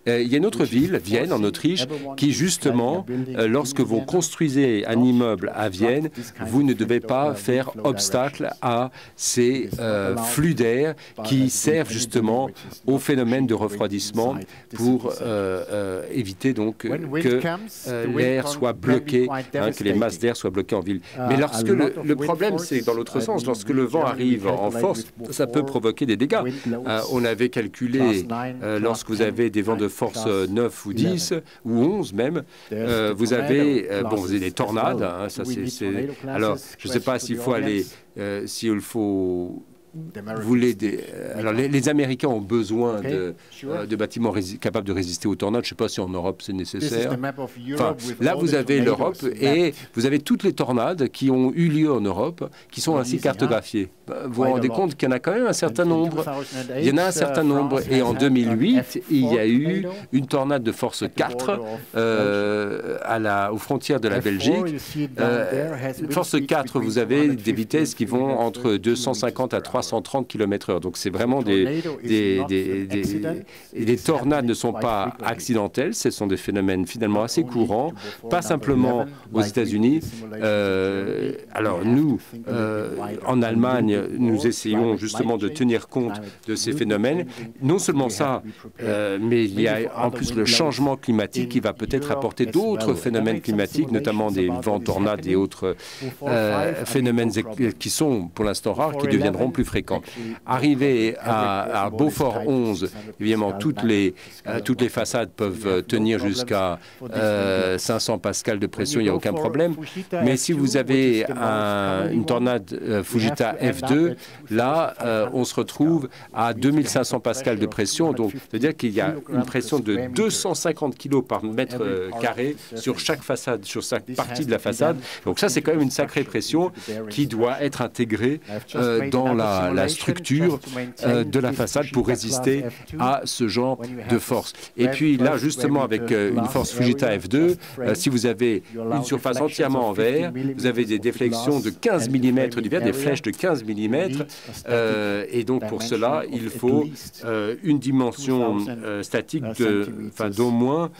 Euh, il y a une autre ville, Vienne, en Autriche, qui justement, euh, lorsque vous construisez un immeuble à Vienne, vous ne devez pas faire obstacle à ces flux d'air qui servent justement au phénomène de refroidissement pour éviter donc que l'air soit bloqué, hein, que les masses d'air soient bloquées en ville. Mais lorsque le, le problème, c'est dans l'autre sens, lorsque le vent arrive en force, ça peut provoquer des dégâts. Euh, on avait calculé, euh, lorsque vous avez des vents de force 9 ou 10 ou 11 même, euh, vous avez, bon, vous avez des tornades. Hein, ça, c'est, alors, je ne sais pas s'il faut aller, s'il faut des... Euh, alors, les, Américains ont besoin de, euh, de bâtiments capables de résister aux tornades. Je ne sais pas si en Europe c'est nécessaire. là, vous avez l'Europe et vous avez toutes les tornades qui ont eu lieu en Europe, qui sont ainsi cartographiées. Bah, vous vous rendez compte qu'il y en a quand même un certain nombre. Il y en a un certain nombre. Et en 2008, il y a eu une tornade de force 4 euh, à la, aux frontières de la Belgique. force 4, vous avez des vitesses qui vont entre 250 à 300 330 km/h. Donc c'est vraiment des, des, des, tornades ne sont pas accidentelles, ce sont des phénomènes finalement assez courants, pas simplement aux États-Unis. Euh, alors nous, euh, en Allemagne, nous essayons justement de tenir compte de ces phénomènes. Non seulement ça, euh, mais il y a en plus le changement climatique qui va peut-être apporter d'autres phénomènes climatiques, notamment des vents tornades et autres phénomènes qui sont pour l'instant rares, qui deviendront plus fréquent. Arrivé à, Beaufort 11, évidemment, toutes les, euh, toutes les façades peuvent euh, tenir jusqu'à 500 euh, pascal de pression, il n'y a aucun problème. Mais si vous avez une tornade Fujita F2, là, on se retrouve à 2500 pascal de pression. Donc, c'est-à-dire qu'il y a une pression de 250 kg par mètre carré sur sur chaque façade, sur chaque partie de la façade. Donc ça, c'est quand même une sacrée pression qui doit être intégrée dans la, structure de la façade pour résister à ce genre de force. Et puis là, justement, avec une force Fujita F2, si vous avez une surface entièrement en verre, vous avez des déflexions de 15 mm du verre, des flèches de 15 mm, et donc pour cela, il faut une dimension statique d'au moins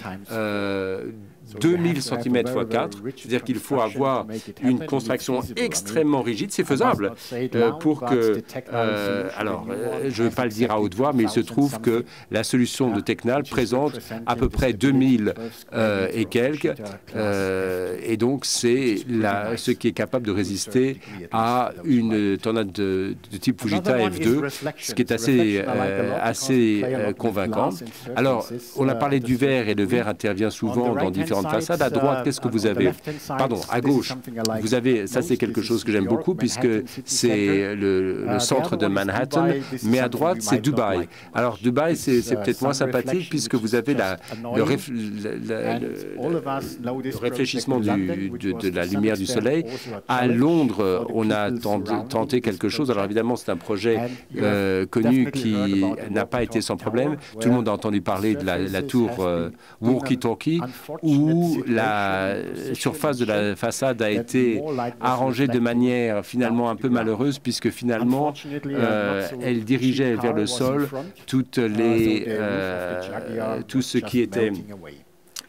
2000 cm x 4, c'est-à-dire qu'il faut avoir une construction extrêmement rigide, c'est faisable euh, pour que, euh, alors euh, je ne veux pas le dire à haute voix, mais il se trouve que la solution de Technal présente à peu près 2000 et quelques, et donc c'est ce qui est capable de résister à une tornade de, type Fujita F2, ce qui est assez, assez convaincant. Alors, on a parlé du verre, et le verre intervient souvent dans différents façade. À droite, qu'est-ce que vous avez Pardon, à gauche, vous avez, ça c'est quelque chose que j'aime beaucoup puisque c'est le, centre de Manhattan, mais à droite, c'est Dubaï. Alors Dubaï, c'est peut-être moins sympathique puisque vous avez la, le, réfléchissement de, la lumière du soleil. À Londres, on a tenté quelque chose. Alors évidemment, c'est un projet euh, connu qui n'a pas été sans problème. Tout le monde a entendu parler de la, tour euh, Walkie-Talkie, où où la surface de la façade a été arrangée de manière finalement un peu malheureuse, puisque finalement euh, elle dirigeait vers le sol toutes les, euh, tout ce qui était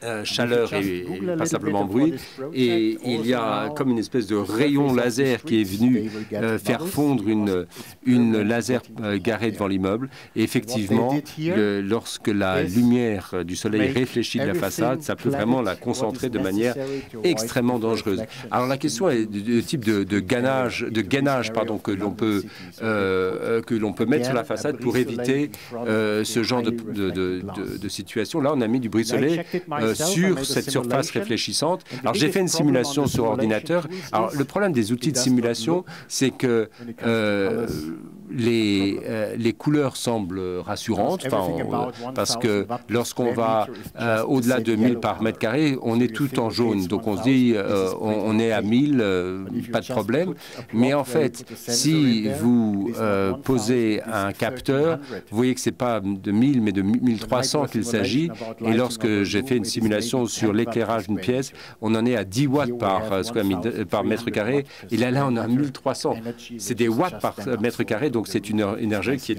euh, chaleur et, pas simplement bruit. Et il y a comme une espèce de rayon laser qui est venu euh, faire fondre une, une laser euh, garée devant l'immeuble. Et effectivement, lorsque la lumière du soleil réfléchit de la façade, ça peut vraiment la concentrer de manière extrêmement dangereuse. Alors la question est du type de, de gainage, de gainage pardon, que l'on peut, que l'on peut mettre sur la façade pour éviter ce genre de, de, de, situation. Là, on a mis du brisolet sur cette surface réfléchissante. Alors j'ai fait une simulation sur ordinateur. Alors le problème des outils de simulation, c'est que euh, les, euh, les couleurs semblent rassurantes, parce que lorsqu'on va euh, au-delà de 1000 par mètre carré, on est tout en jaune. Donc on se dit, on, est à 1000, pas de problème. Mais en fait, si vous posez un capteur, vous voyez que ce n'est pas de 1000, mais de 1300 qu'il s'agit. Et lorsque j'ai fait une simulation, sur l'éclairage d'une pièce, on en est à 10 watts par, euh, euh, par mètre carré. Et là, là, on a 1300. C'est des watts par mètre carré, donc c'est une énergie qui, est,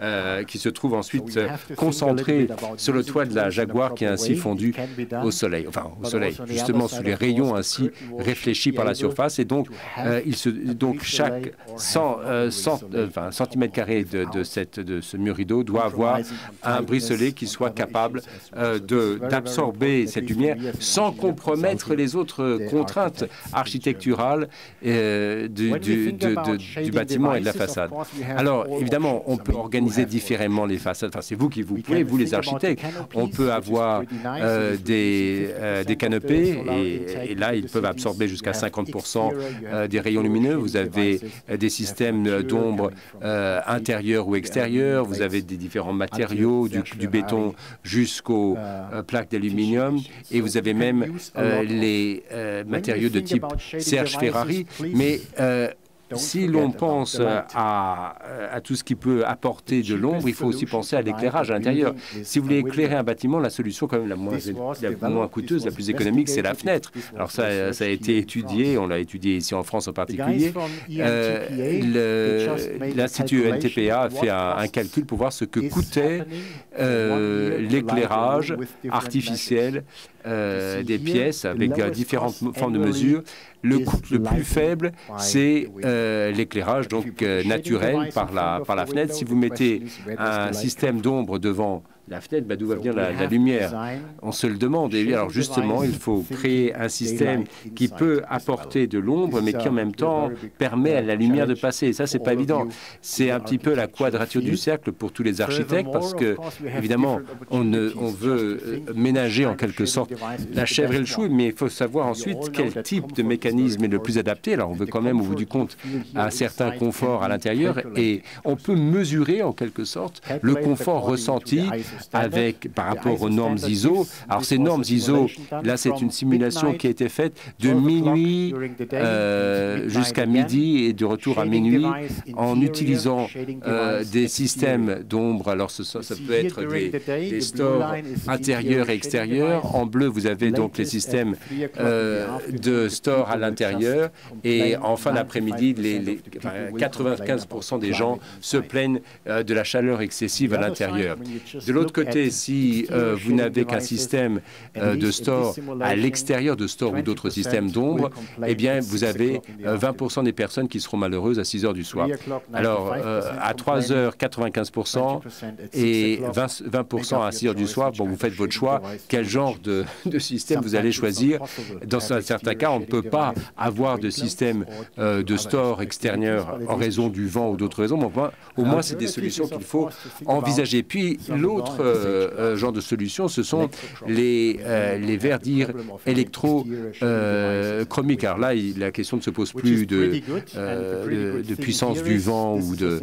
euh, qui se trouve ensuite concentrée sur le toit de la Jaguar qui est ainsi fondue au soleil. Enfin, au soleil, justement, sous les rayons ainsi réfléchis par la surface. Et donc, il se, donc chaque 100, 100 enfin, cm carré de, de, cette, de ce mur rideau doit avoir un bricelet qui soit capable d'absorber cette lumière sans compromettre les autres contraintes architecturales euh, du, bâtiment et de la façade. Alors, évidemment, on peut organiser différemment les façades. Enfin, c'est vous qui vous pouvez, vous les architectes. On peut avoir euh, des, euh, des canopées et, là, ils peuvent absorber jusqu'à 50% des rayons lumineux. Vous avez des systèmes d'ombre intérieurs ou extérieurs. Vous avez des différents matériaux, du, du béton jusqu'aux plaques d'aluminium et vous avez même euh, les euh, matériaux de type Serge Ferrari, mais euh, si l'on pense à, tout ce qui peut apporter de l'ombre, il faut aussi penser à l'éclairage à l'intérieur. Si vous voulez éclairer un bâtiment, la solution quand même la moins, la moins coûteuse, la plus économique, c'est la fenêtre. Alors ça, ça a été étudié, on l'a étudié ici en France en particulier. Euh, L'Institut NTPA a fait un, calcul pour voir ce que coûtait euh, l'éclairage artificiel euh, des pièces avec différentes formes de mesure. Le coût le plus faible, c'est euh, l'éclairage donc euh, naturel par la, par la fenêtre. Si vous mettez un système d'ombre devant la fenêtre, bah, d'où va venir la, lumière On se le demande. Et alors justement, il faut créer un système qui peut apporter de l'ombre, mais qui en même temps permet à la lumière de passer. Et ça, c'est pas évident. C'est un petit peu la quadrature du cercle pour tous les architectes, parce que évidemment, on, ne, on veut euh, ménager en quelque sorte la chèvre et le chou, mais il faut savoir ensuite quel type de mécanisme est le plus adapté. Alors, on veut quand même, au bout du compte, un certain confort à l'intérieur, et on peut mesurer en quelque sorte le confort ressenti avec, par rapport aux normes ISO. Alors ces normes ISO, là c'est une simulation qui a été faite de minuit euh, jusqu'à midi et de retour à minuit en utilisant euh, des systèmes d'ombre. Alors ça, ça, peut être des, des, stores intérieurs et extérieurs. En bleu, vous avez donc les systèmes euh, de store à l'intérieur et en fin d'après-midi, les, 95% des gens se plaignent de la chaleur excessive à l'intérieur. De l'autre côté, si vous n'avez qu'un système de store à l'extérieur de store ou d'autres systèmes d'ombre, eh bien, vous avez 20% des personnes qui seront malheureuses à 6 heures du soir. Alors, à 3 heures, 95% et 20%, à 6 heures du soir, bon, vous faites votre choix. Quel genre de, système vous allez choisir? Dans certains cas, on ne peut pas avoir de système de store extérieur en raison du vent ou d'autres raisons, mais au moins, c'est des solutions qu'il faut envisager. Puis, l'autre genre de solution, ce sont les, les verres dire électrochromiques. Alors là, la question ne se pose plus de, euh, de, puissance du vent ou, de,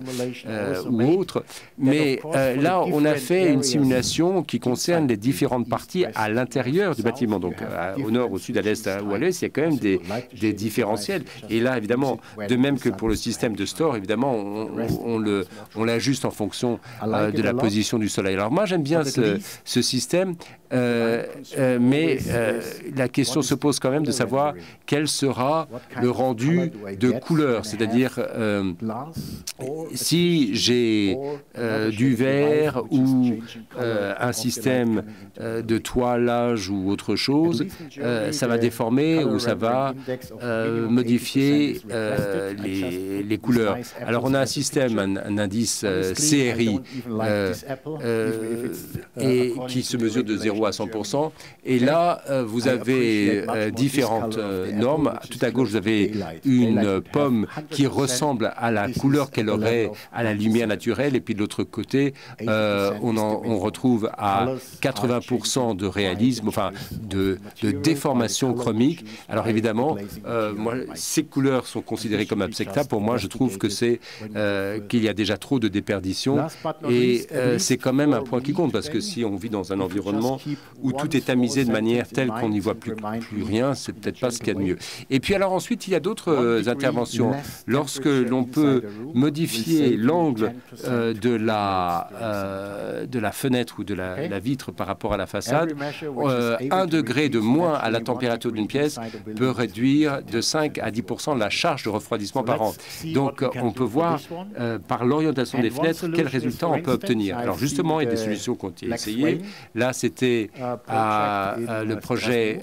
euh, ou autre. Mais euh, là, on a fait une simulation qui concerne les différentes parties à l'intérieur du bâtiment. Donc au nord, au sud, à l'est ou à l'est, il y a quand même des, des, différentiels. Et là, évidemment, de même que pour le système de store, évidemment, on, on, on l'ajuste en fonction de la position du soleil. Alors moi, j'aime bien ce, ce système, mais la question se pose quand même de savoir quel sera le rendu de couleur, c'est-à-dire euh, si j'ai euh, du verre ou euh, un système de toilage ou autre chose, ça va déformer ou ça va modifier les, couleurs. Alors on a un système, un, indice CRI et qui se mesure de 0 à 100%. Et là, vous avez différentes normes. Tout à gauche, vous avez une pomme qui ressemble à la couleur qu'elle aurait à la lumière naturelle. Et puis de l'autre côté, euh, on, on, retrouve à 80% de réalisme, enfin de, déformation chromique. Alors évidemment, euh, moi, ces couleurs sont considérées comme acceptables. Pour moi, je trouve que c'est euh, qu'il y a déjà trop de déperdition. Et c'est quand même un point qui compte, parce que si on vit dans un environnement où tout est tamisé de manière telle qu'on n'y voit plus, plus rien, c'est peut-être pas ce qu'il y a de mieux. Et puis alors ensuite, il y a d'autres interventions. Lorsque l'on peut modifier l'angle euh, de, la, euh, de la fenêtre ou de la, vitre par rapport à la façade, euh, un degré de moins à la température d'une pièce peut réduire de 5 à 10% la charge de refroidissement par an. Donc on peut voir par l'orientation des fenêtres quels résultats on peut obtenir. Alors justement, il y a des solutions qui ont été essayées. Là, c'était le projet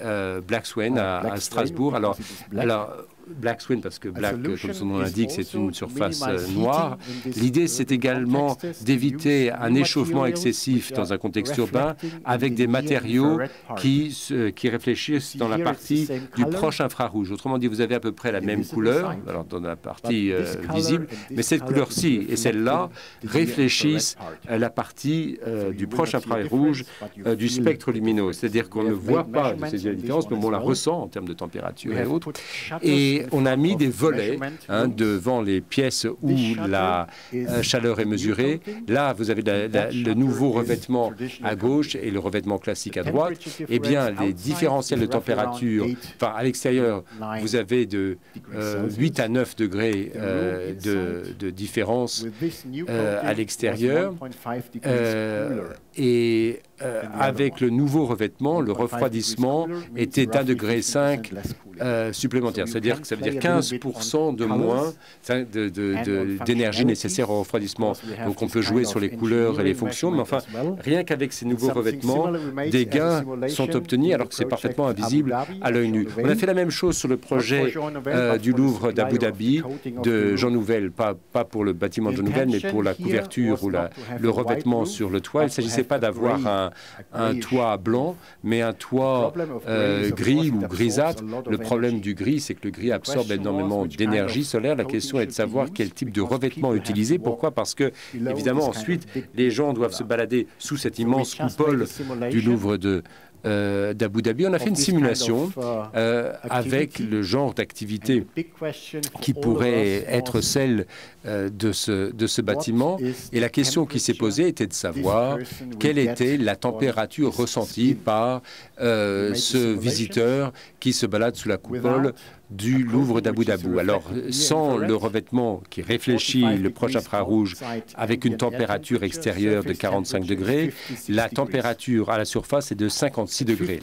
Black Swan à, à Strasbourg. Alors, alors Black Swing, parce que black, comme son nom l'indique, c'est une surface euh, noire. L'idée, c'est également d'éviter un échauffement excessif dans un contexte urbain avec des matériaux qui, qui réfléchissent dans la partie du proche infrarouge. Autrement dit, vous avez à peu près la même couleur, alors dans la partie euh, visible, mais cette couleur-ci et celle-là réfléchissent la partie euh, du proche infrarouge du spectre lumineux. C'est-à-dire qu'on ne voit pas de ces différences, mais on la ressent en termes de température et autres. Et on a mis des volets hein, devant les pièces où la euh, chaleur est mesurée. Là, vous avez le nouveau revêtement à gauche et le revêtement classique à droite. Eh bien, les différentiels de température, enfin, à l'extérieur, vous avez de 8 euh, à 9 degrés euh, de, différence à l'extérieur. Et euh, avec le nouveau revêtement, le refroidissement était d'un degré 5 euh, supplémentaire. C'est-à-dire que ça veut dire 15% de moins d'énergie nécessaire au refroidissement. Donc on peut jouer sur les couleurs et les fonctions, mais enfin, rien qu'avec ces nouveaux revêtements, des gains sont obtenus alors que c'est parfaitement invisible à l'œil nu. On a fait la même chose sur le projet euh, du Louvre d'Abu Dhabi de Jean Nouvel, pas, pas pour le bâtiment de Jean Nouvel, mais pour la couverture ou la, le revêtement sur le toit. Il s'agissait pas d'avoir un un, toit blanc, mais un toit euh, gris ou grisâtre. Le problème du gris, c'est que le gris absorbe énormément d'énergie solaire. La question est de savoir quel type de revêtement utiliser. Pourquoi? Parce que, évidemment, ensuite, les gens doivent se balader sous cette immense coupole du Louvre de, d'Abu Dhabi, on a fait une simulation avec le genre d'activité qui pourrait être celle de ce, de ce bâtiment. Et la question qui s'est posée était de savoir quelle était la température ressentie par ce visiteur qui se balade sous la coupole du Louvre d'Abu Dhabi. Alors, sans le revêtement qui réfléchit le proche infrarouge avec une température extérieure de 45 degrés, la température à la surface est de 56 degrés.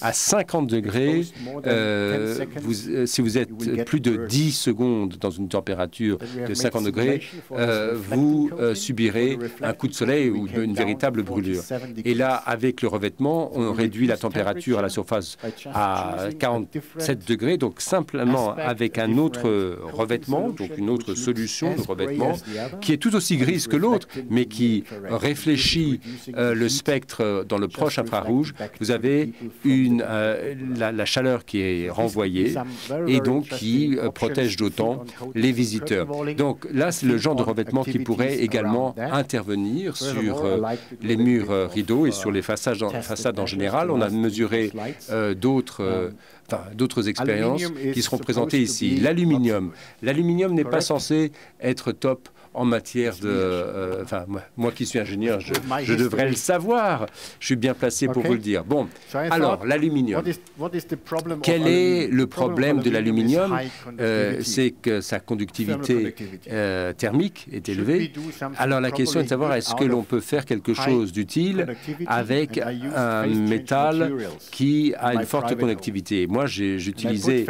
À 50 degrés, euh, euh, si vous êtes plus de 10 secondes dans une température de 50 degrés, euh, vous subirez un coup de soleil ou une véritable brûlure. Et là, avec le revêtement, on réduit la température à la surface à 47 degrés, donc 5 simplement avec un autre revêtement, donc une autre solution de revêtement, qui est tout aussi grise que l'autre, mais qui réfléchit euh, le spectre dans le proche infrarouge. Vous avez euh, la, chaleur qui est renvoyée et donc qui euh, protège d'autant les visiteurs. Donc là, c'est le genre de revêtement qui pourrait également intervenir sur les murs rideaux et sur les façades, façades en général. On a mesuré d'autres d'autres expériences qui seront présentées ici. L'aluminium. L'aluminium n'est pas censé être top en matière de... Euh, enfin, moi, qui suis ingénieur, je, devrais le savoir. Je suis bien placé pour vous le dire. Bon, alors, l'aluminium. Quel est le problème de l'aluminium? euh, C'est que sa conductivité euh, thermique est élevée. Alors, la question est de savoir est-ce que l'on peut faire quelque chose d'utile avec un métal qui a une forte conductivité? Moi, j'ai utilisé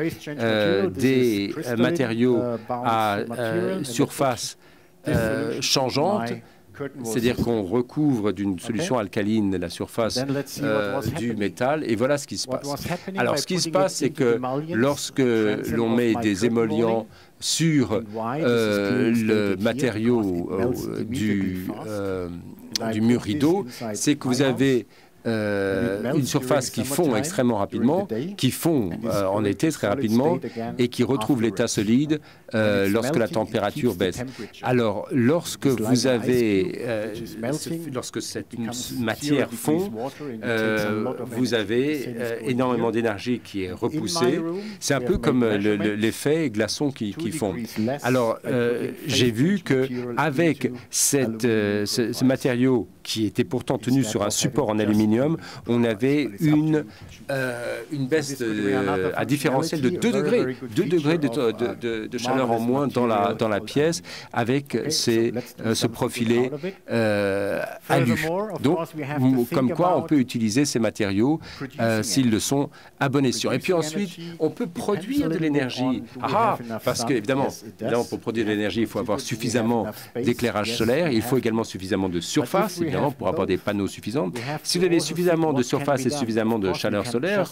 des matériaux à surface euh, changeante, c'est-à-dire qu'on recouvre d'une solution alcaline la surface euh, du métal, et voilà ce qui se passe. Alors, ce qui se passe, c'est que lorsque l'on met des émollients sur euh, le matériau du, du mur rideau, c'est que vous avez euh, une surface qui fond extrêmement rapidement, qui fond euh, en été très rapidement et qui retrouve l'état solide euh, lorsque la température baisse. Alors, lorsque vous avez, lorsque cette matière fond, vous avez énormément d'énergie qui est repoussée. C'est un peu comme l'effet glaçon qui, qui fond. Alors, j'ai vu que avec cette, ce, ce matériau qui était pourtant tenu sur un support en aluminium, on avait une, euh, baisse à différentiel de 2 degrés, 2 degrés de, chaleur en moins dans la, pièce avec ces, euh, ce profilé euh, alu. Donc, comme quoi on peut utiliser ces matériaux s'ils le sont à bon escient. Et puis ensuite, on peut produire de l'énergie. Ah, parce qu'évidemment, évidemment, pour produire de l'énergie, il faut avoir suffisamment d'éclairage solaire, il faut également suffisamment de surface, pour avoir des panneaux suffisants. Si vous avez suffisamment de surface et suffisamment de chaleur solaire,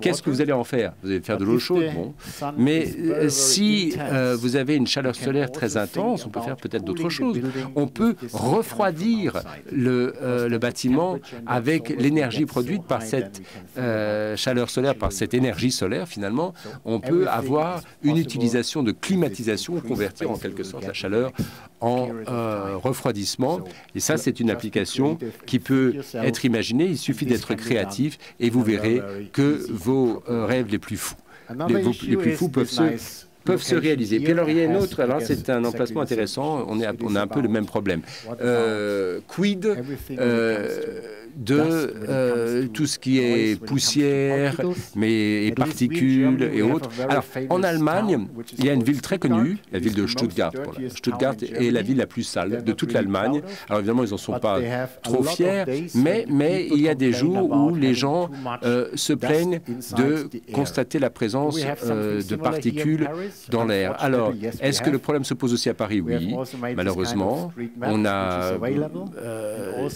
qu'est-ce que vous allez en faire? Vous allez faire de l'eau chaude, bon. Mais euh, si euh, vous avez une chaleur solaire très intense, on peut faire peut-être d'autres choses. On peut refroidir le, euh, bâtiment avec l'énergie produite par cette chaleur solaire, par cette énergie solaire finalement. On peut avoir une utilisation de climatisation, convertir en quelque sorte la chaleur en refroidissement. Et ça, c'est une application qui peut être Il suffit d'être créatif et vous verrez que vos euh, rêves les plus fous, les, plus fous peuvent se peuvent se réaliser. Puis alors il y a une autre, alors c'est un emplacement intéressant, on, est, on a un peu le même problème. Euh, quid de euh, tout ce qui est poussière, mais et particules et autres. Alors, en Allemagne, il y a une ville très connue, la ville de Stuttgart. Stuttgart est la ville la plus sale de toute l'Allemagne. Alors, évidemment, ils n'en sont pas trop fiers, mais, mais il y a des jours où les gens euh, se plaignent de constater la présence euh, de particules dans l'air. Alors, est-ce que le problème se pose aussi à Paris? Oui, malheureusement. On a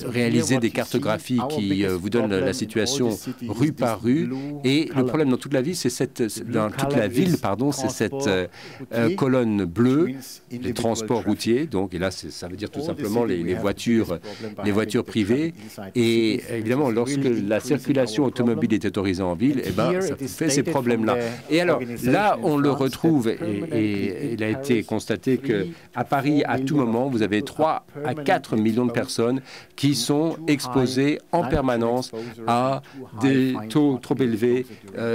réalisé des cartographies qui euh, vous donne la situation rue par rue. Et le problème dans toute la ville, c'est cette, dans toute la ville, pardon, c'est cette euh, euh, colonne bleue, les transports routiers. Donc, et là, ça veut dire tout simplement les, voitures, les voitures privées. Et évidemment, lorsque la circulation automobile est autorisée en ville, eh ben, ça fait ces problèmes-là. Et alors, là, on le retrouve, et, il a été constaté que à Paris, à tout moment, vous avez 3 à 4 millions de personnes qui sont exposées en permanence à des taux trop élevés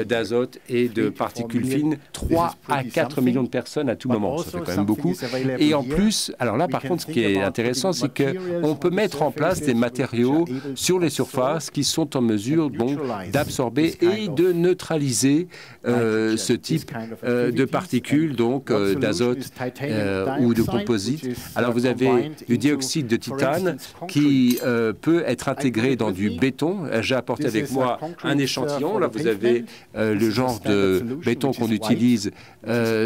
d'azote et de particules fines. 3 à 4 millions de personnes à tout moment, ça fait quand même beaucoup. Et en plus, alors là par contre, ce qui est intéressant, c'est qu'on peut mettre en place des matériaux sur les surfaces qui sont en mesure d'absorber et de neutraliser euh, ce type euh, de particules, donc euh, d'azote ou de composite. Alors vous avez du dioxyde de titane qui peut être intégré dans du béton. J'ai apporté avec moi un échantillon. Là, vous avez le genre de béton qu'on utilise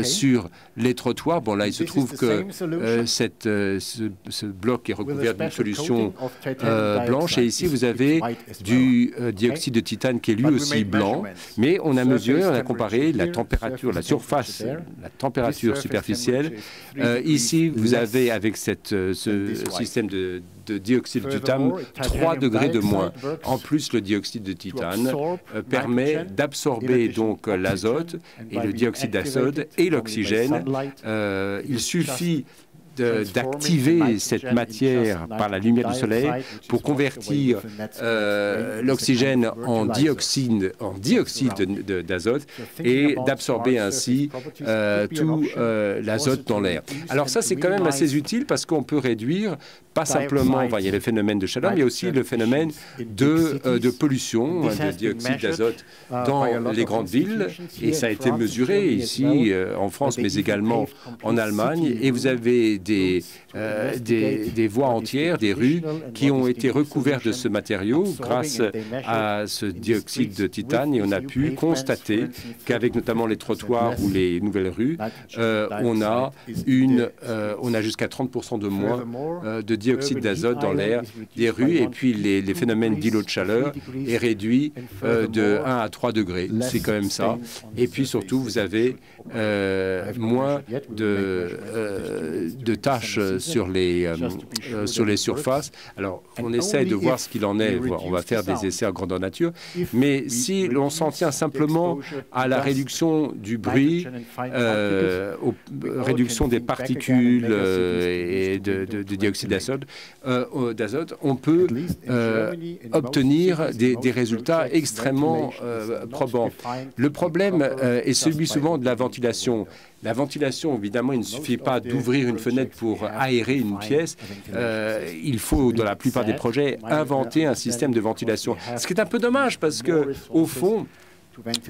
sur les trottoirs. Bon, là, il se trouve que cette, ce, bloc est recouvert d'une solution blanche. Et ici, vous avez du dioxyde de titane qui est lui aussi blanc. Mais on a mesuré, on a comparé la température, la surface, la température superficielle. Euh, ici, vous avez avec cette, euh, ce système de, dioxyde de titane 3 degrés de moins. En plus, le dioxyde de titane euh, permet d'absorber donc l'azote et le dioxyde d'azote et l'oxygène. il suffit d'activer cette matière par la lumière du soleil pour convertir euh, l'oxygène en dioxyde, en dioxyde d'azote et d'absorber ainsi euh, tout euh, l'azote dans l'air. Alors ça, c'est quand même assez utile parce qu'on peut réduire pas simplement, il y a le phénomène de chaleur, mais aussi le phénomène de, de pollution, de dioxyde d'azote dans les grandes villes. Et ça a été mesuré ici en France, mais également en Allemagne. Et vous avez euh, des, des, voies entières, des rues qui ont été recouvertes de ce matériau grâce à ce dioxyde de titane et on a pu constater qu'avec notamment les trottoirs ou les nouvelles rues, euh, on a, une, euh, on a jusqu'à 30% de moins de dioxyde d'azote dans l'air des rues et puis les, les phénomènes d'îlots de chaleur est réduit de 1 à 3 degrés. C'est quand même ça. Et puis surtout, vous avez moins de, de tâches sur les, euh, euh, sur les surfaces. Alors, on essaie de voir ce qu'il en est. On va faire des essais en grandeur nature. Mais si l'on s'en tient simplement à la réduction du bruit, euh, aux, réduction des particules et de, dioxyde d'azote, on peut obtenir des, des, résultats extrêmement probants. Le problème est celui souvent de la ventilation. La ventilation, évidemment, il ne suffit pas d'ouvrir une fenêtre pour aérer une pièce. Euh, il faut, dans la plupart des projets, inventer un système de ventilation. Ce qui est un peu dommage parce que, au fond,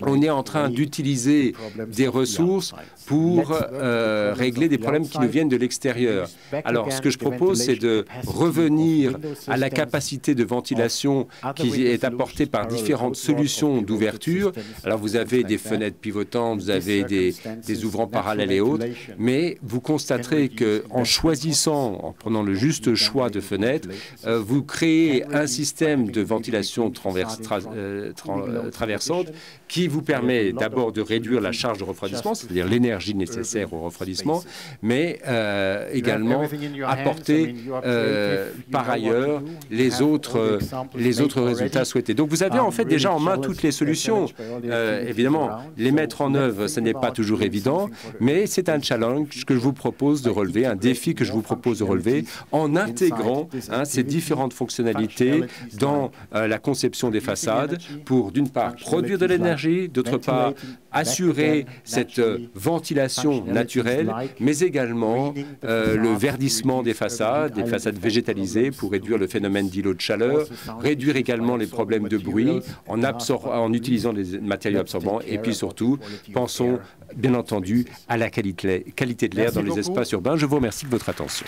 on est en train d'utiliser des ressources pour euh, régler des problèmes qui nous viennent de l'extérieur. Alors, ce que je propose, c'est de revenir à la capacité de ventilation qui est apportée par différentes solutions d'ouverture. Alors, vous avez des fenêtres pivotantes, vous avez des, ouvrants parallèles et autres, mais vous constaterez qu'en choisissant, en prenant le juste choix de fenêtres, euh, vous créez un système de ventilation euh, traversante qui vous permet d'abord de réduire la charge de refroidissement, c'est-à-dire l'énergie nécessaire au refroidissement, mais euh, également apporter euh, par ailleurs les autres, les autres résultats souhaités. Donc vous avez en fait déjà en main toutes les solutions. Euh, évidemment, les mettre en œuvre, ce n'est pas toujours évident, mais c'est un challenge que je vous propose de relever, un défi que je vous propose de relever en intégrant hein, ces différentes fonctionnalités dans la conception des façades pour, d'une part, produire de l'énergie, d'autre part assurer cette euh, ventilation naturelle, mais également euh, le verdissement des façades, des façades végétalisées pour réduire le phénomène d'îlot de chaleur, réduire également les problèmes de bruit en, en utilisant des matériaux absorbants et puis surtout, pensons bien entendu à la qualité, qualité de l'air dans les espaces urbains. Je vous remercie de votre attention.